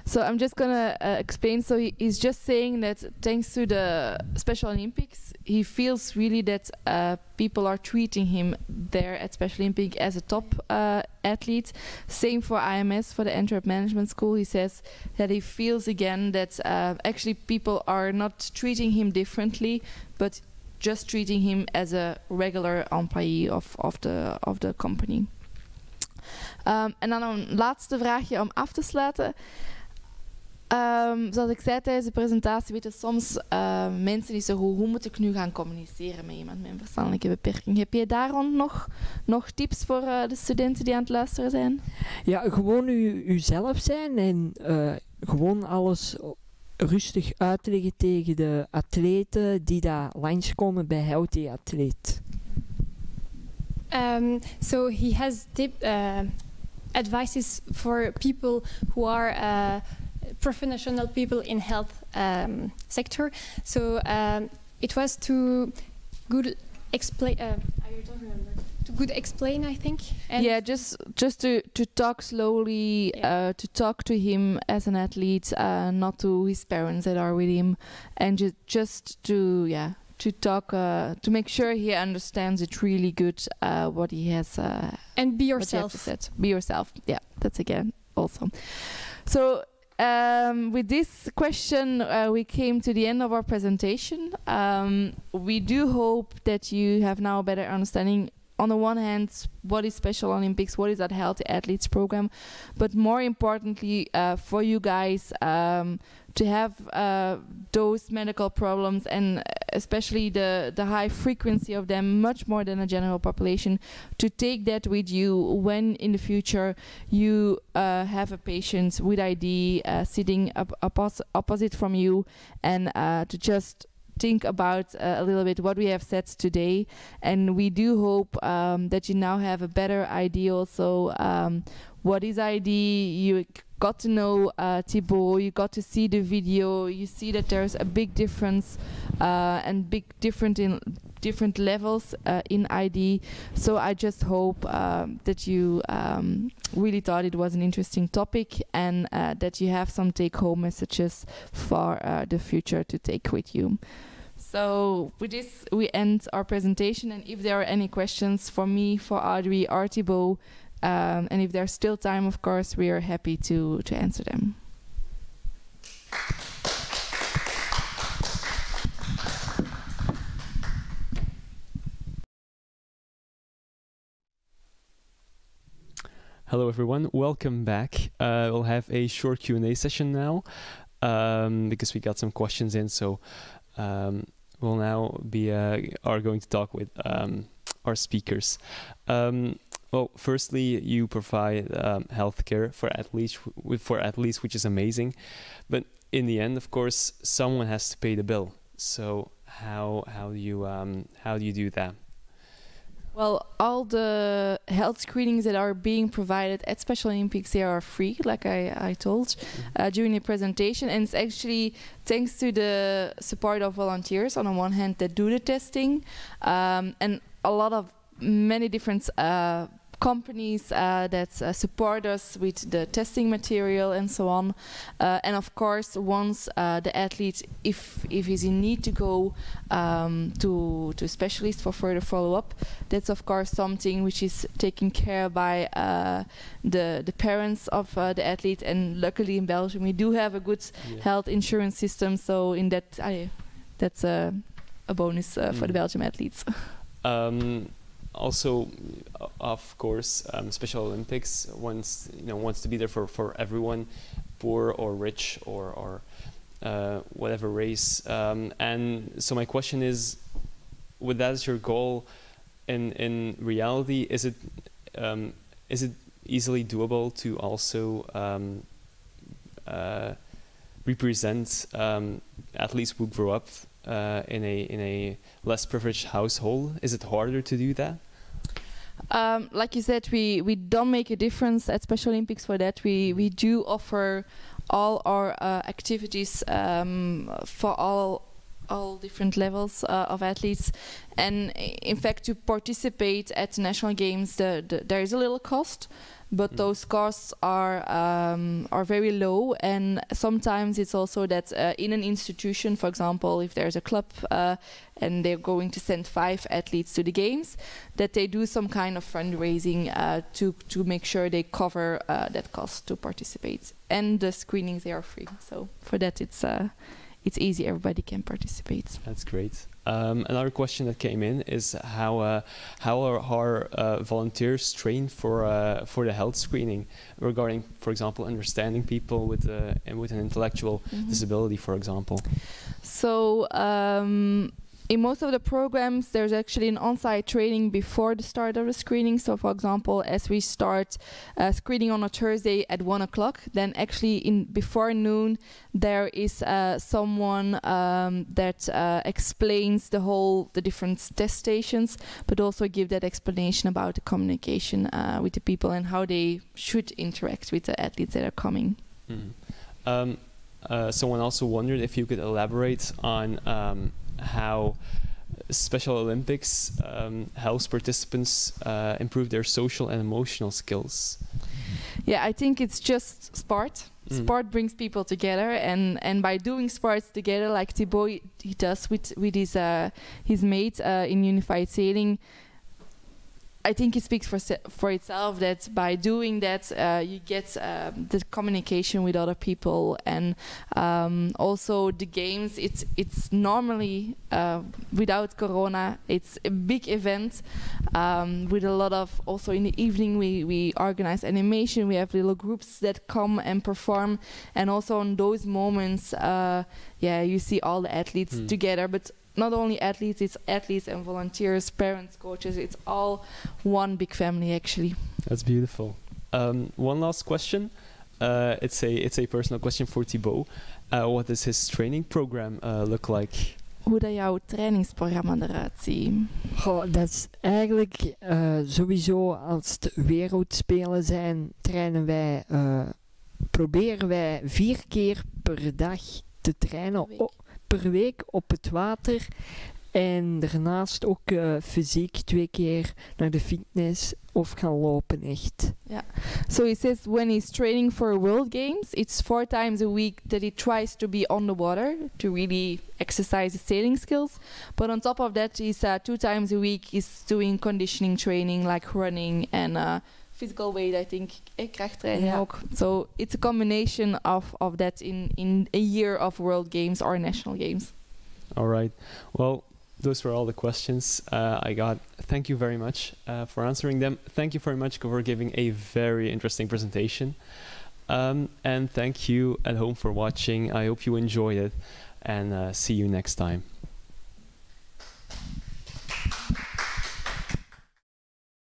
So I'm just gonna uh, explain. So he, he's just saying that thanks to the Special Olympics, he feels really that uh, people are treating him there at Special Olympics as a top uh, athlete. Same for IMS for the Antwerp Management School. He says that he feels again that uh, actually people are not treating him differently, but just treating him as a regular employee of, of the of the company. Ehm, en dan een laatste vraagje om af te sluiten. Ehm, zoals ik zei tijdens de presentatie, weten soms eh, mensen niet zo goed hoe moet ik nu gaan communiceren met iemand met een verstandelijke beperking. Heb je daar rond nog, nog tips voor eh, de studenten die aan het luisteren zijn? Ja, gewoon u, uzelf zijn en eh, gewoon alles rustig uitleggen tegen de atleten die daar langskomen bij Healthy Athlete. Um, so he has tip, uh, advices for people who are uh, professional people in health um, sector. So um, it was to good explain. Uh, I don't remember. To good explain, I think. And yeah, just just to, to talk slowly, Yeah. uh, to talk to him as an athlete, uh, not to his parents that are with him, and ju- just to yeah, to talk uh, to make sure he understands it really good uh, what he has uh, And be what you have to yourself. Be yourself. Yeah, that's again awesome. So um, with this question, uh, we came to the end of our presentation. Um, we do hope that you have now a better understanding. On the one hand, what is Special Olympics? What is that Healthy Athletes program? But more importantly, uh, for you guys um, to have uh, those medical problems and especially the the high frequency of them, much more than a general population, to take that with you when in the future you uh, have a patient with ID uh, sitting op- oppos- opposite from you and uh, to just think about uh, a little bit what we have said today. And we do hope um, that you now have a better idea also um, what is ID you got to know uh, Thibeau you got to see the video you see that there's a big difference uh, and big different in different levels uh, in ID so I just hope um, that you um, really thought it was an interesting topic and uh, that you have some take home messages for uh, the future to take with you. So with this, we end our presentation. And if there are any questions for me, for Audrey, or Thibeau, um, and if there's still time, of course, we are happy to, to answer them. Hello, everyone. Welcome back. Uh, we'll have a short Q and A session now um, because we got some questions in. So um, we'll now be uh, are going to talk with um, our speakers. Um, well, firstly, you provide um, healthcare for athletes, w- for athletes, which is amazing. But in the end, of course, someone has to pay the bill. So how how do you um, how do you do that? Well, all the health screenings that are being provided at Special Olympics they are free, like I, I told uh, during the presentation, and it's actually thanks to the support of volunteers on the one hand that do the testing, um, and a lot of many different uh, companies uh, that uh, support us with the testing material and so on. Uh, and of course, once uh, the athlete, if if he's in need to go um, to to a specialist for further follow-up, that's of course something which is taken care by uh, the the parents of uh, the athlete. And luckily in Belgium, we do have a good Yeah. health insurance system. So in that, that's a a bonus uh, for the Mm. Belgium athletes. Um, also, of course, um, Special Olympics wants you know wants to be there for, for everyone, poor or rich or or uh, whatever race. Um, and so my question is, with that as your goal, in in reality, is it um, is it easily doable to also um, uh, represent um, athletes who grow up uh, in a in a less privileged household? Is it harder to do that? Um, like you said, we, we don't make a difference at Special Olympics for that. We, we do offer all our uh, activities um, for all all different levels uh, of athletes, and in fact, to participate at the national games, the, the, there is a little cost, but Mm. those costs are um, are very low. And sometimes it's also that uh, in an institution, for example, if there's a club uh, and they're going to send five athletes to the games, that they do some kind of fundraising uh, to to make sure they cover uh, that cost to participate. And the screenings they are free, so for that it's uh, it's easy. Everybody can participate. That's great. Um, another question that came in is how uh, how are, are uh, volunteers trained for uh, for the health screening regarding, for example, understanding people with uh, with an intellectual Mhm. disability, for example. So um, in most of the programs, there's actually an on-site training before the start of the screening. So, for example, as we start uh, screening on a Thursday at one o'clock, then actually in before noon there is uh, someone um, that uh, explains the whole the different test stations, but also give that explanation about the communication uh, with the people and how they should interact with the athletes that are coming. Mhm. Um, uh, someone also wondered if you could elaborate on um, how Special Olympics um, helps participants uh, improve their social and emotional skills. Yeah, I think it's just sport. Mm. sport brings people together, and and by doing sports together, like Thibeau he- he does with with his uh, his mate uh, in unified sailing. I think it speaks for for itself that by doing that uh, you get um, the communication with other people and um, also the games. It's it's normally uh, without Corona, it's a big event um, with a lot of also in the evening we we organize animation. We have little groups that come and perform, and also in those moments, uh, yeah, you see all the athletes Hmm. together, but. Not only athletes, it's athletes and volunteers, parents, coaches. It's all one big family, actually. That's beautiful. Um, one last question. Uh, it's a it's a personal question for Thibaut. Uh, what does his training program uh, look like? Hoe dat jouw trainingsprogramma eruit ziet. Goh, dat is eigenlijk eh, sowieso als het wereldspelen zijn, trainen wij, eh, proberen wij vier keer per dag te trainen week. Per week op het water. En daarnaast ook eh, fysiek twee keer naar de fitness of gaan lopen echt. So he says when he's training for World Games, it's four times a week that he tries to be on the water to really exercise his sailing skills. But on top of that, he's uh, two times a week he's doing conditioning training like running and uh, physical weight. I think eh, krachttraining Ja. ook. So it's a combination of of that in in a year of World Games or national games. All right. Well, those were all the questions uh, I got. Thank you very much uh, for answering them. Thank you very much for giving a very interesting presentation. Um, and thank you at home for watching. I hope you enjoyed it. And uh, see you next time.